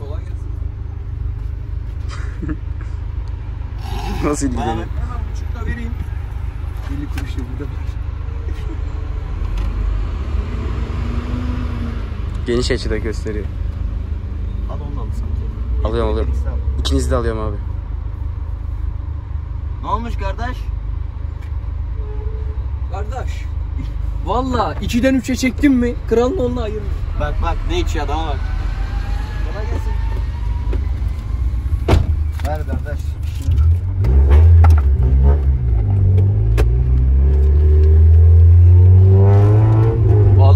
Kolay gelsin. Nasıl ilgileniyor? Hemen buçukta vereyim. 50 kuruş da burada var. Geniş açıda gösteriyor. Al onu da al sanki. Alıyorum alıyorum. İkinizi de alıyorum abi. Ne olmuş kardeş? Kardeş. Valla 2'den 3'e çektim mi? Kralın onunla ayırma. Bak bak ne içiyor adama bak. Kolay gelsin. Ver kardeş.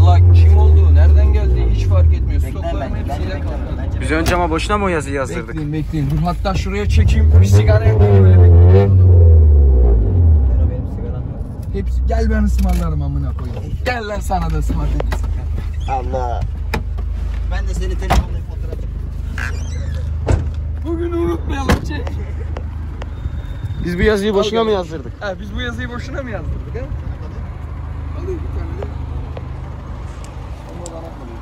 Valla kim oldu, nereden geldi hiç fark etmiyor. Stoklarım hepsiyle. Bence Biz önce ama boşuna mı o yazıyı yazdırdık? Bekleyin bekleyin. Dur hatta şuraya çekeyim. Bir sigara yakayım öyle bekleyin. Ben o benim sigaram yok. Hepsi gel ben ısmarlarım amına koyayım. Gel lan sana da ısmarlayayım. Allah. Ben de seni telefonla fotoğraf Bugün unutmayalım çek. Biz bu yazıyı boşuna mı yazdırdık? Ha biz bu yazıyı boşuna mı yazdırdık ha? Alayım bir tane de. Ama bana kalıyor.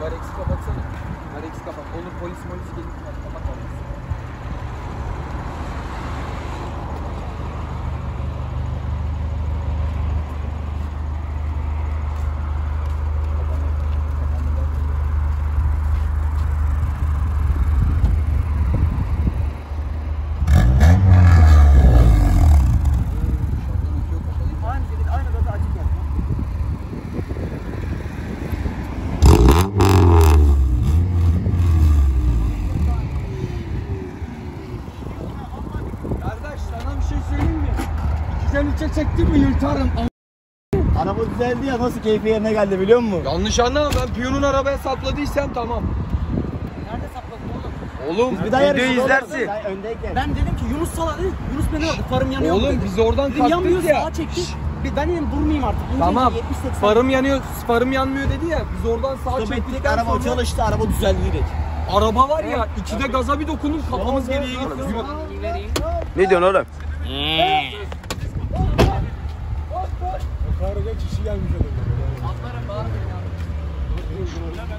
Var eksi kapatsana. Var eksi kapat. Olur polis polis gelir. Hadi kapat var eksi. Aynı şekilde aynı gazı açık yap. Kardeş sana bir şey söyleyeyim mi? Üçe çektim mi yırtarım. Araba güzeldi ya nasıl keyfi yerine geldi biliyor musun? Yanlış anlama ben piyonun arabaya sapladıysam tamam. Nerede sakladın oğlum? Oğlum Bir daha oğlum. izlersin. Öndeyken. Ben dedim ki Yunus sala dedi. Yunus beni aldı. Farım yanıyor. Oğlum dedi. biz oradan Dedim kalktık ya. sağa çekti. Bir ben dedim durmayayım artık. İnce Tamam. ince 70-80. Farım yanıyor, farım yanmıyor dedi ya. Biz oradan sağa çektikten araba sonra çalıştı araba düzeldi direkt. araba var ya ikide gaza bir dokunup kafamız geriye gitti. Ne diyorsun oğlum?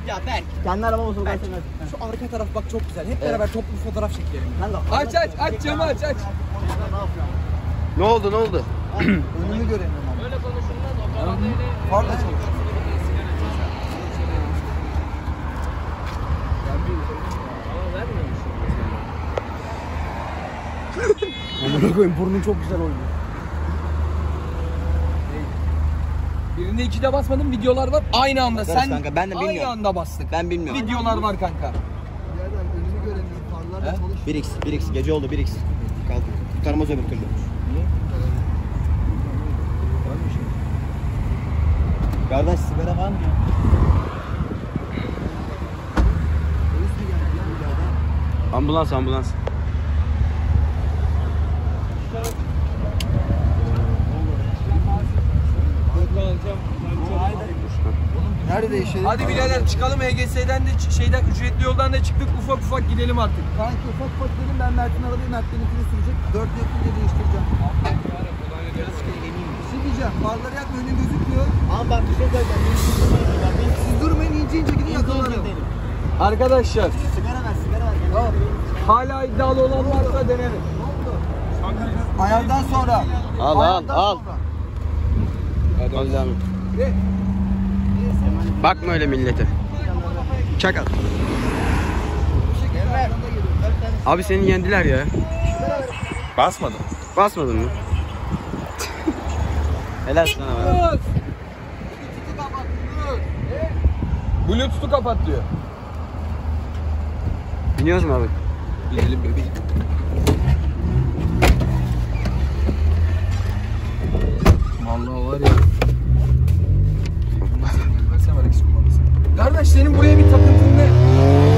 Ya Berk. Kendi arabama sokarsın. Şu arka taraf bak çok güzel. Hep beraber toplu fotoğraf çekelim. Kanka Aç aç aç camı aç aç. Ne oldu ne oldu? *clears throat* Önümü göremiyorum ama. Öyle konuşulmaz o kalandaydı. Var da çalışıyor. Amına koyayım burnun çok güzel oynuyor. Birinde ikide basmadım videolar var aynı anda. Bakarız Sen kanka, ben de aynı bilmiyorum. anda bastık. Ben bilmiyorum. Videolar var kanka. Birader önümü göremiyorum. Farlar da çalışmıyor. 1x, 1x. Gece oldu 1x. Kaldı. Kurtarmaz öbür türlü. Kardeş sigara var mı ya? Ambulans ambulans. Nerede değişelim? Hadi birader çıkalım EGS'den de şeyden ücretli yoldan da çıktık ufak ufak gidelim artık. Kanki ufak ufak dedim ben Mert'in arabayı Mert benimkini sürecek. 4 yakınca değiştireceğim. Bir şey diyeceğim. Farları yakma önün gözükmüyor. Ama bak bir şey söyleyeceğim. Siz durmayın ince ince gidin yakalarım. Arkadaşlar Sigara ver, sigara ver. hala iddialı olan varsa denerim. Ayardan sonra. Al al al. sonra. Al devam et. Bakma öyle millete. Çakal. Abi seni yendiler ya. Basmadım. Basmadın mı? Helal sana be. Bluetooth'u kapat diyor. Biniyoruz mu abi? Binelim bebeğim. Senin buraya bir takıntın ne?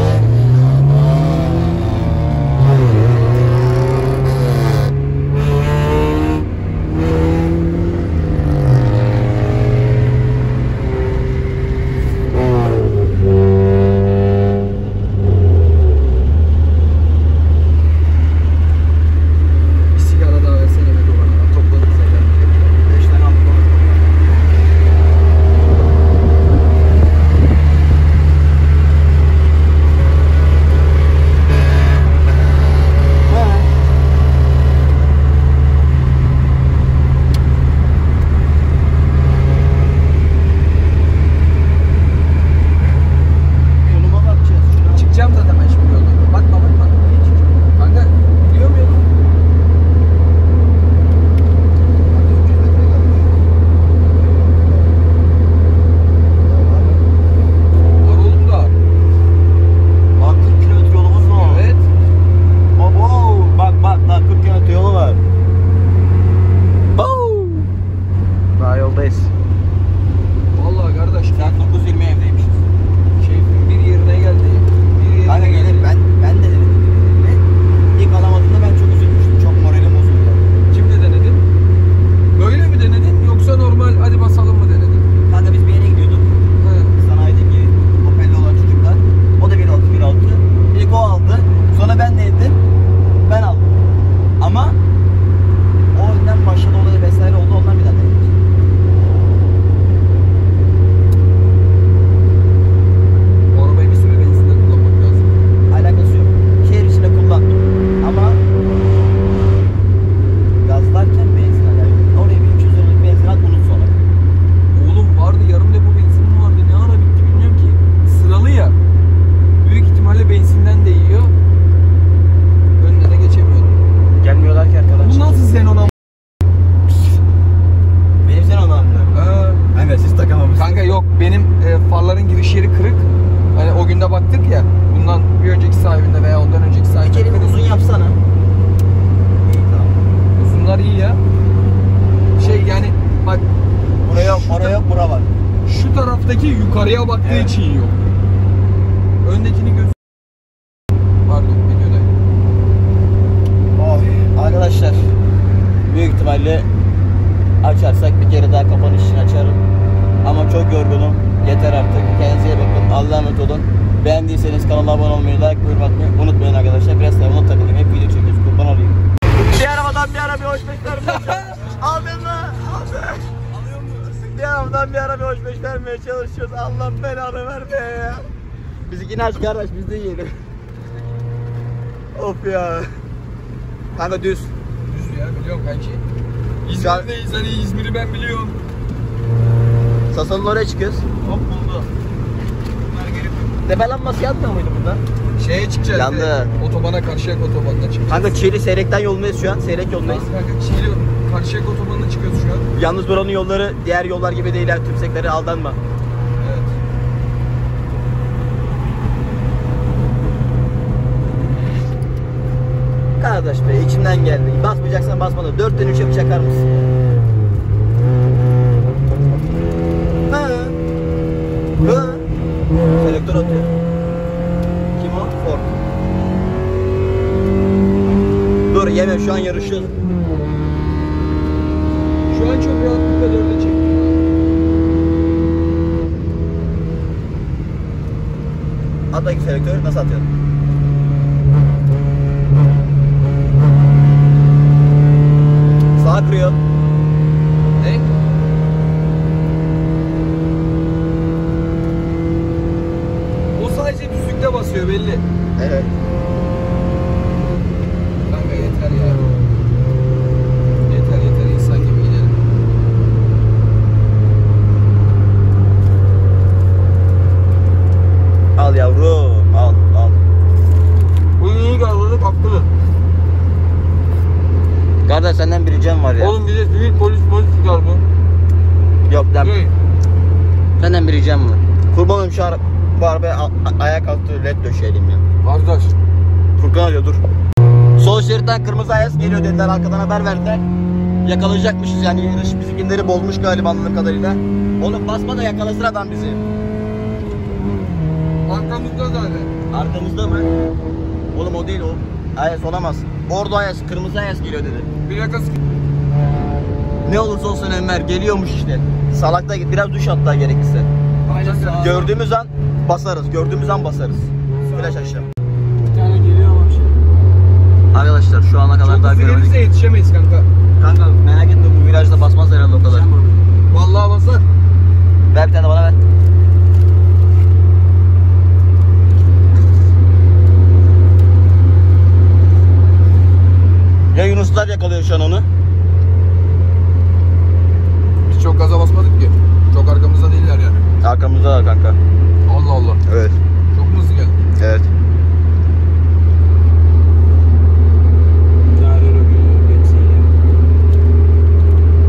Biz de yiyelim. of ya. Kanka düz. Düz ya biliyorum kanki. İzmir'deyiz hani İzmir'i ben biliyorum. Sason'un oraya çıkıyoruz. Hop buldu. Tepelenmesi yapmıyor muydu burada? Şeye çıkacağız. Yandı. direkt. Otobana karşıya otobanına çıkacağız. Kanka Çiğli Seyrek'ten yoldayız şu an. Seyrek yoldayız. Kanka Çiğli Karşıyaka otobanına çıkıyoruz şu an. Yalnız buranın yolları diğer yollar gibi değil. Yani tümseklere aldanma. Kardeş be içimden geldi. Basmayacaksan basma da 4'ten 3'e bir çakar mısın? Ha. Ha. Selektör atıyor. Kim o? Ford. Dur yeme şu an yarışıyoruz. Şu an çok rahatlıkla dörde çek. At bakayım selektörü nasıl atıyorsun? Sağa kırıyor. Ne? O sadece düzlükte basıyor belli. Evet. Kanka yeter ya. Yeter yeter insan gibi gidelim. Al yavrum al al. Bu iyi kavradık haklı. Kardeş senden bir ricam var ya. Oğlum bize sivil polis polis çıkar bu. Yok lan. Ne? Senden bir ricam var. Kurban olayım şu ara, bu arabaya a- a- ayağa kalktı led döşeyelim ya. Kardeş. Furkan arıyor dur. Şeritten kırmızı ayaz geliyor dediler arkadan haber verdiler. Yakalayacakmışız yani yarış bizimkileri bozmuş galiba anladığım kadarıyla. Oğlum basma da yakalasın adam bizi. Arkamızda zaten. Arkamızda mı? Oğlum o değil o. Ayas olamaz. Bordo ayas, kırmızı ayas geliyor dedi. Plakası Ne olursa olsun Enver geliyormuş işte. Salakta git biraz duş hatta gerekirse. Aynen Gördüğümüz an basarız. Gördüğümüz an basarız. Flash aşağı. Yani geliyor ama bir şey. Arkadaşlar Çok daha göremedik. gelirse yetişemeyiz kanka. Kanka merak etme bu virajda basmaz herhalde o kadar. Vallahi basar. Ver bir tane bana ver. Ya Yunuslar yakalıyor şu an onu. Biz çok gaza basmadık ki. Çok arkamızda değiller yani. Arkamızda da kanka. Allah Allah. Evet. Çok mu hızlı geldi? Evet.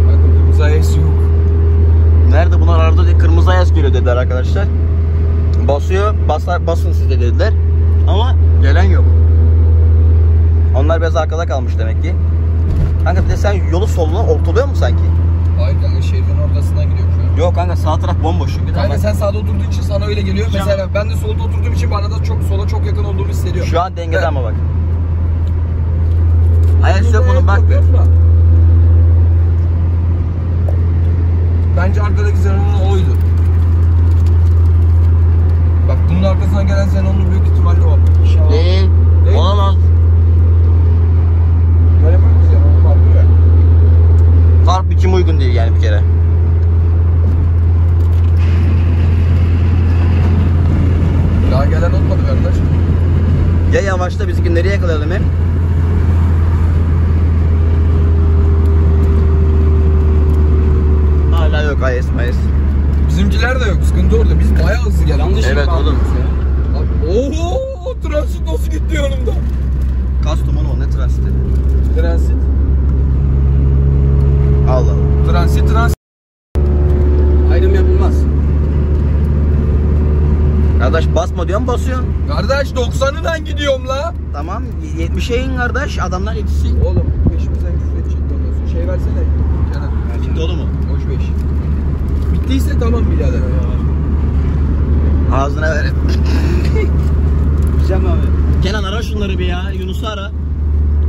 Kanka kırmızı ayısı yok. Arada diye kırmızı ayaz geliyor dediler arkadaşlar. Basıyor, basar, basın siz de dediler. Ama gelen yok. Onlar biraz arkada kalmış demek ki. Kanka bir de sen yolu soluna ortalıyor mu sanki? Hayır kanka şehrin ortasından gidiyorum şu an. Yok kanka sağ taraf bomboş çünkü. Kanka sen sağda oturduğun için sana öyle geliyor. Mesela ben de solda oturduğum için bana da çok sola çok yakın olduğumu hissediyorum. Şu an dengede Evet. ama bak. Ayaz yok bunun bak. Bence arkadaki Zenon'un oydu. Bak bunun arkasından gelen Zenon'un büyük ihtimalle o. Değil. Değil. Olamaz. Böyle bak Zenon var ya. Fark biçim uygun değil yani bir kere. Daha gelen olmadı kardeş. Ya yavaşta bizimki nereye yakalayalım hem? Hala yok ayes mayes. Bizimkiler de yok. Sıkıntı orada. Biz bayağı hızlı geldik. Yanlış Evet oğlum. Oho! Transit nasıl gitti yanımda? Custom oğlum o ne transiti? Transit. Allah Allah. Transit, transit. Ayrım yapılmaz. Kardeş basma diyorum basıyorsun. Kardeş 90'ından gidiyorum la. Tamam 70'e in kardeş adamlar yetişsin. Oğlum peşimizden küfür edecek. Şey versene Kenan. Dolu mu? Bittiyse tamam birader. Ağzına ver. Güzel mi abi? Kenan ara şunları bir ya. Yunus'u ara.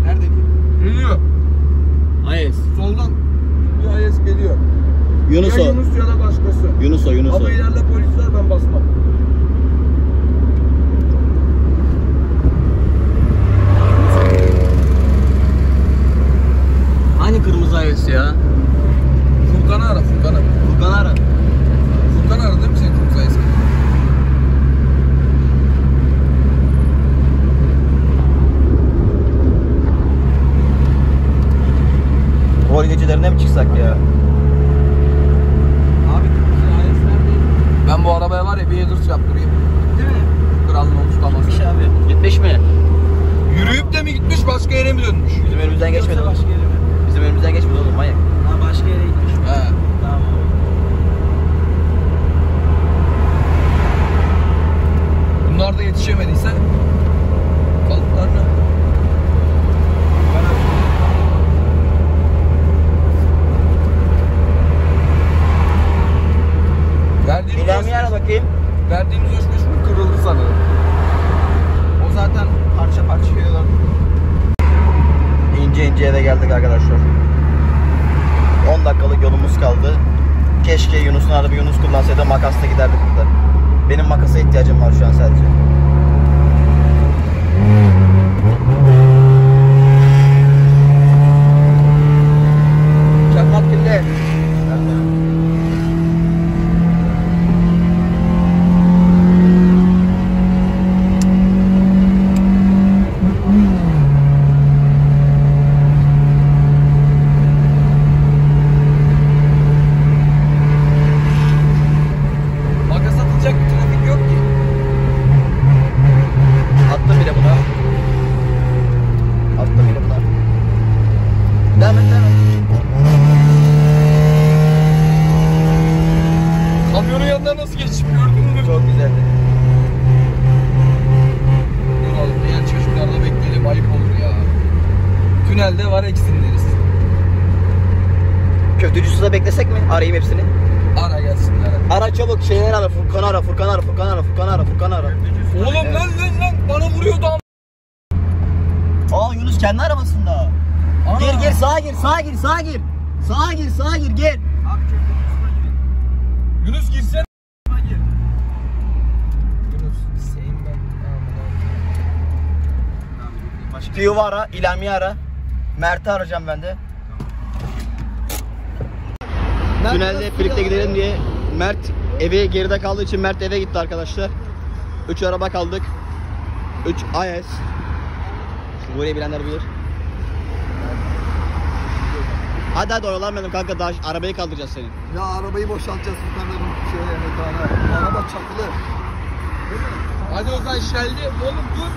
Nerede bir? Geliyor. Ayes. Soldan bir ayes geliyor. Yunus ya o. Yunus ya da başkası. Yunus o Yunus o. Ama ileride polisler ben basmam. Hani kırmızı ayısı ya? Furkan'ı ara Furkan'ı. Furkan ara. Furkan ara değil mi senin kırmızı ayes? Rol gecelerine mi çıksak ya? Abi Ayes nerede? Ben bu arabaya var ya bir Eagles yaptırayım. Değil mi? Kralın tutamaz. Gitmiş abi. Gitmiş mi? Yürüyüp de mi gitmiş başka yere mi dönmüş? Bizim önümüzden geçmedi. Yoksa başka yere mi? Bizim önümüzden geçmedi oğlum manyak. Buralarda yetişemediysen kalıplarını Verdiğiniz İlamiye ölçmüş mü kırıldı sanırım. O zaten parça parça yiyorlar. İnce ince eve geldik arkadaşlar. 10 dakikalık yolumuz kaldı. Keşke Yunus'un harbi Yunus kullansaydı makasla giderdik burada. Benim makasa ihtiyacım var şu an sadece. Hmm. Mert'i arayacağım ben de. Tünelde birlikte gidelim diye Mert eve geride kaldığı için Mert eve gitti arkadaşlar. 3 araba kaldık. 3 AES. Burayı bilenler bilir. Hadi hadi oyalanmayalım kanka daha arabayı kaldıracağız senin. Ya arabayı boşaltacağız Sultanların şeye mekana. Araba çakılı. Hadi o zaman Shell'de oğlum dur.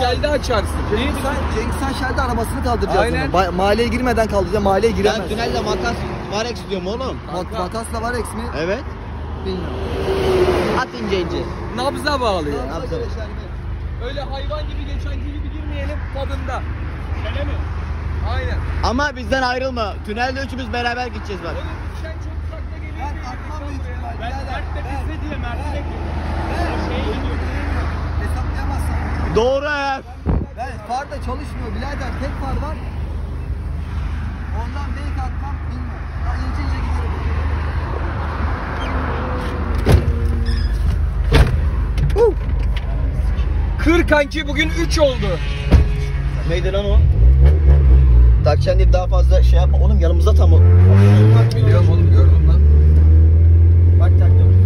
Shell'de açarsın. Cengiz Han, Cengiz Han Şer'de arabasını kaldıracağız. Aynen. Ba- mahalleye girmeden kaldıracağız. Mahalleye Ben giremez. tünelde makas var istiyorum oğlum. Mak- makasla var eks mi? Evet. Bilmiyorum. At ince ince. Nabza bağlıyor. Ne yapacağız? Öyle hayvan gibi geçenki gibi girmeyelim tadında. Şele mi? Aynen. Ama bizden ayrılma. Tünelde üçümüz beraber gideceğiz bak. Oğlum sen çok uzakta geliyor. Ben atmam büyük ihtimal. Ben. Mert de Ben- bizde diye Mert'e gidiyor. Hesaplayamazsam. Doğru ya. Ben far da çalışmıyor birader. Tek far var. Ondan belki atmam bilmiyorum. Ben ince ince gidiyorum. Kır kanki bugün 3 oldu. Neydi lan o? Takacaksın deyip daha fazla şey yapma. Oğlum yanımızda tam o. Biliyorum oğlum gördüm lan. Bak taktım.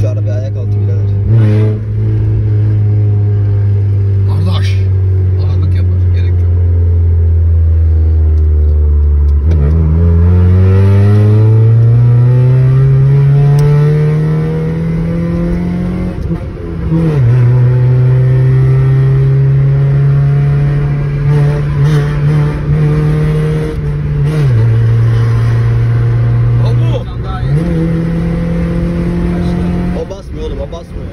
Şu arabaya ayak altı birader. Kardeş. Ağırlık yapar. Gerek yok. Abu. O basmıyor oğlum o basmıyor.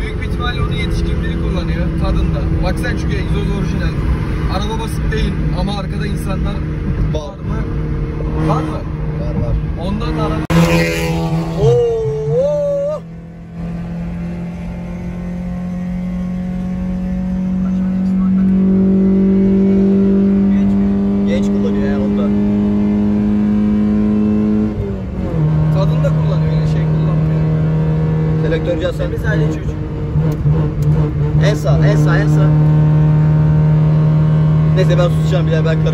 Büyük bir ihtimalle onu yetişkin biri kullanıyor tadında. Bak sen çünkü egzoz orijinal. Araba basit değil ama arkada insanlar Var. var mı? Var mı? Var var. Ondan araba... Oo. Genç kullanıyor ya ondan. Tadında kullanıyor öyle şey kullanmıyor. Selektörcü Hasan. Biz aile çocuk. En sağ, en sağ, en sağ. Neyse ben susacağım bile ben karışmayacağım.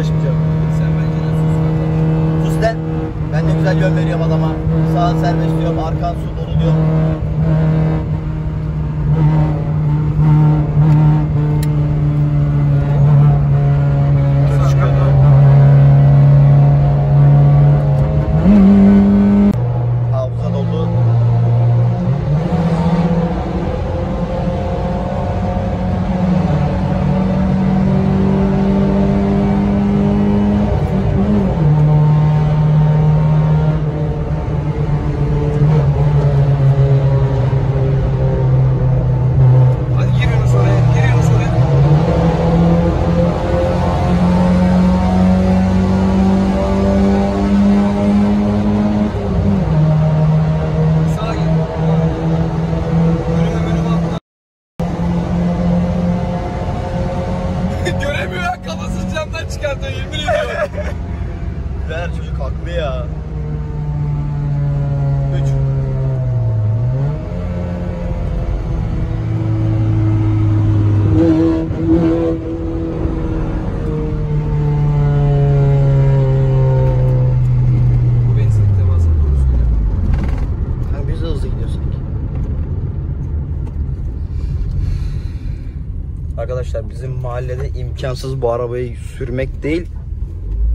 Bizim mahallede imkansız bu arabayı sürmek değil.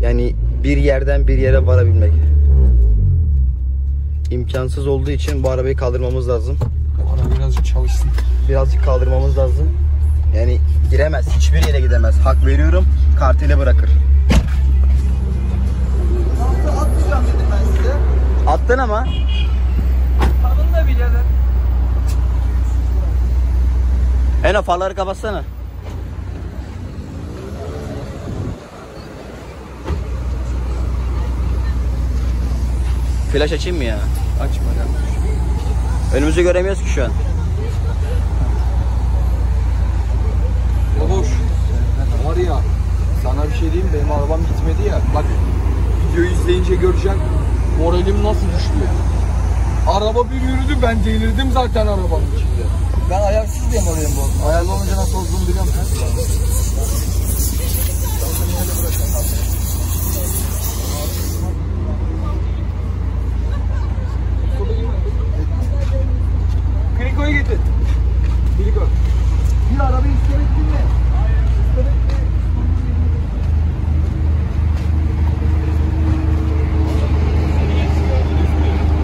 Yani bir yerden bir yere varabilmek. İmkansız olduğu için bu arabayı kaldırmamız lazım. Ara birazcık çalışsın. Birazcık kaldırmamız lazım. Yani giremez. Hiçbir yere gidemez. Hak veriyorum. Kartele bırakır. Atmayacağım dedim ben size. Attın ama. Kadın da birader. Eno farları kapatsana. Flash açayım mı ya? Açma ya. Önümüzü göremiyoruz ki şu an. Baboş. Var ya sana bir şey diyeyim benim arabam gitmedi ya. Bak videoyu izleyince göreceksin. Moralim nasıl düştü. Araba bir yürüdü ben delirdim zaten arabanın içinde. Ben ayarsız diye mi alayım bu? Ayarlı olunca nasıl olduğunu biliyorum. Kriko'yu getir. Kriko. Bir arabayı istemek değil mi?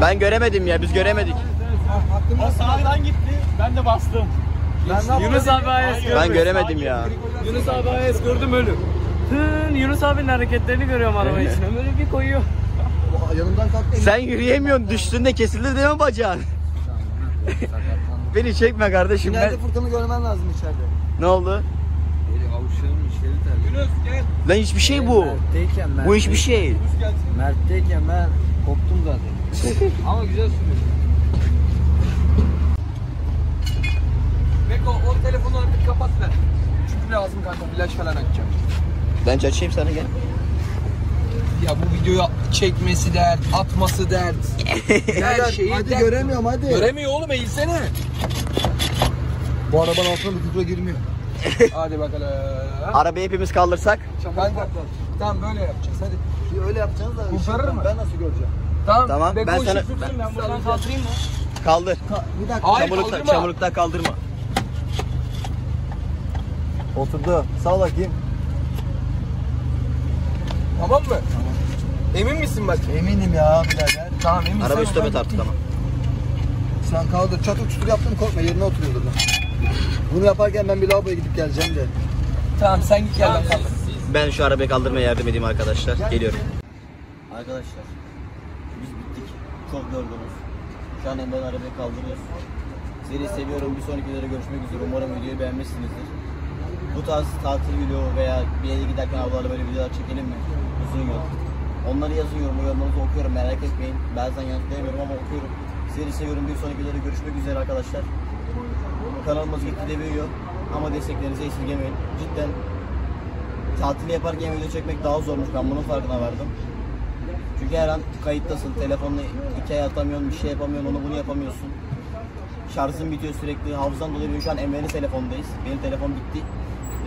Ben göremedim ya biz göremedik. O sağdan gitti. Ben de bastım. Yunus abi AES gördüm. Ben göremedim ya. Yunus abi AES gördüm ölüm. Tın Yunus abinin hareketlerini görüyorum araba içine. Böyle bir koyuyor. Yanımdan kalktı. Sen yürüyemiyorsun düştüğünde kesildi değil mi bacağın? Beni çekme kardeşim ben. İleride Furkan'ı görmen lazım içeride. Ne oldu? Yunus gel. Lan hiçbir şey bu. Mert'teyken Mert. Bu hiçbir şey. Mert'teyken ben koptum zaten. *laughs* Ama güzel sürüyor. Beko o telefonu artık kapat ver. Çünkü lazım kanka flash falan açacağım. Bence açayım sana gel. Ya bu videoyu çekmesi dert, atması dert. *laughs* Her şeyi hadi dert. göremiyorum hadi. Göremiyor oğlum eğilsene. Bu arabanın altına bir kutura girmiyor. *laughs* Hadi bakalım. Arabayı hepimiz kaldırsak. Kanka. Tamam böyle yapacağız hadi. Bir öyle yapacaksınız da Kurtarır mı? Ben nasıl göreceğim? Tamam. Tamam, Beko ben sana- tutsun, ben buradan kaldırayım mı? Kaldır. Bir dakika. Hayır Çamurlukta, kaldırma. çamurlukta kaldırma. Oturdu. Sağ bakayım. Tamam mı? Emin misin bak? Eminim ya birader. Tamam emin. Araba üstüme tarttı tamam. Sen kaldır. Çatır çutur yaptım korkma yerine oturuyordur. Bunu yaparken ben bir lavaboya gidip geleceğim de. Tamam sen git gel ben kaldım. Ben şu arabayı kaldırmaya yardım edeyim arkadaşlar. Geliyorum. Arkadaşlar. Çok yorgunuz. Şu an Emre'nin arabayı kaldırıyoruz. Seni seviyorum. Bir sonraki videoda görüşmek üzere. Umarım videoyu beğenmişsinizdir. Bu tarz tatil video veya bir yere giderken ablalarla böyle videolar çekelim mi? Uzun yol. Onları yazın yoruma. Yorumlarınızı okuyorum. Merak etmeyin. Bazen yanıtlayamıyorum ama okuyorum. Seni seviyorum. Bir sonraki videoda görüşmek üzere arkadaşlar. Kanalımız gitgide büyüyor. Ama desteklerinizi esirgemeyin. Cidden tatil yaparken video çekmek daha zormuş. Ben bunun farkına vardım. Çünkü her an kayıttasın. Telefonla iki ay atamıyorsun, bir şey yapamıyorsun, onu bunu yapamıyorsun. Şarjın bitiyor sürekli. Hafızan dolayı şu an Emre'nin telefondayız. Benim telefon bitti.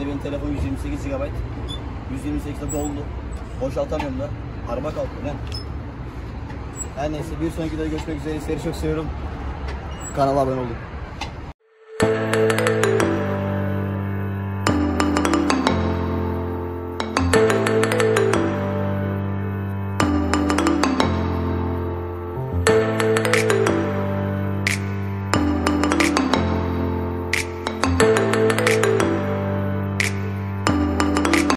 Bir benim telefon 128 GB. 128'de doldu. Boşaltamıyorum da. Araba kalkıyor lan. Her neyse bir sonraki videoda görüşmek üzere. Sizleri çok seviyorum. Kanala abone olun.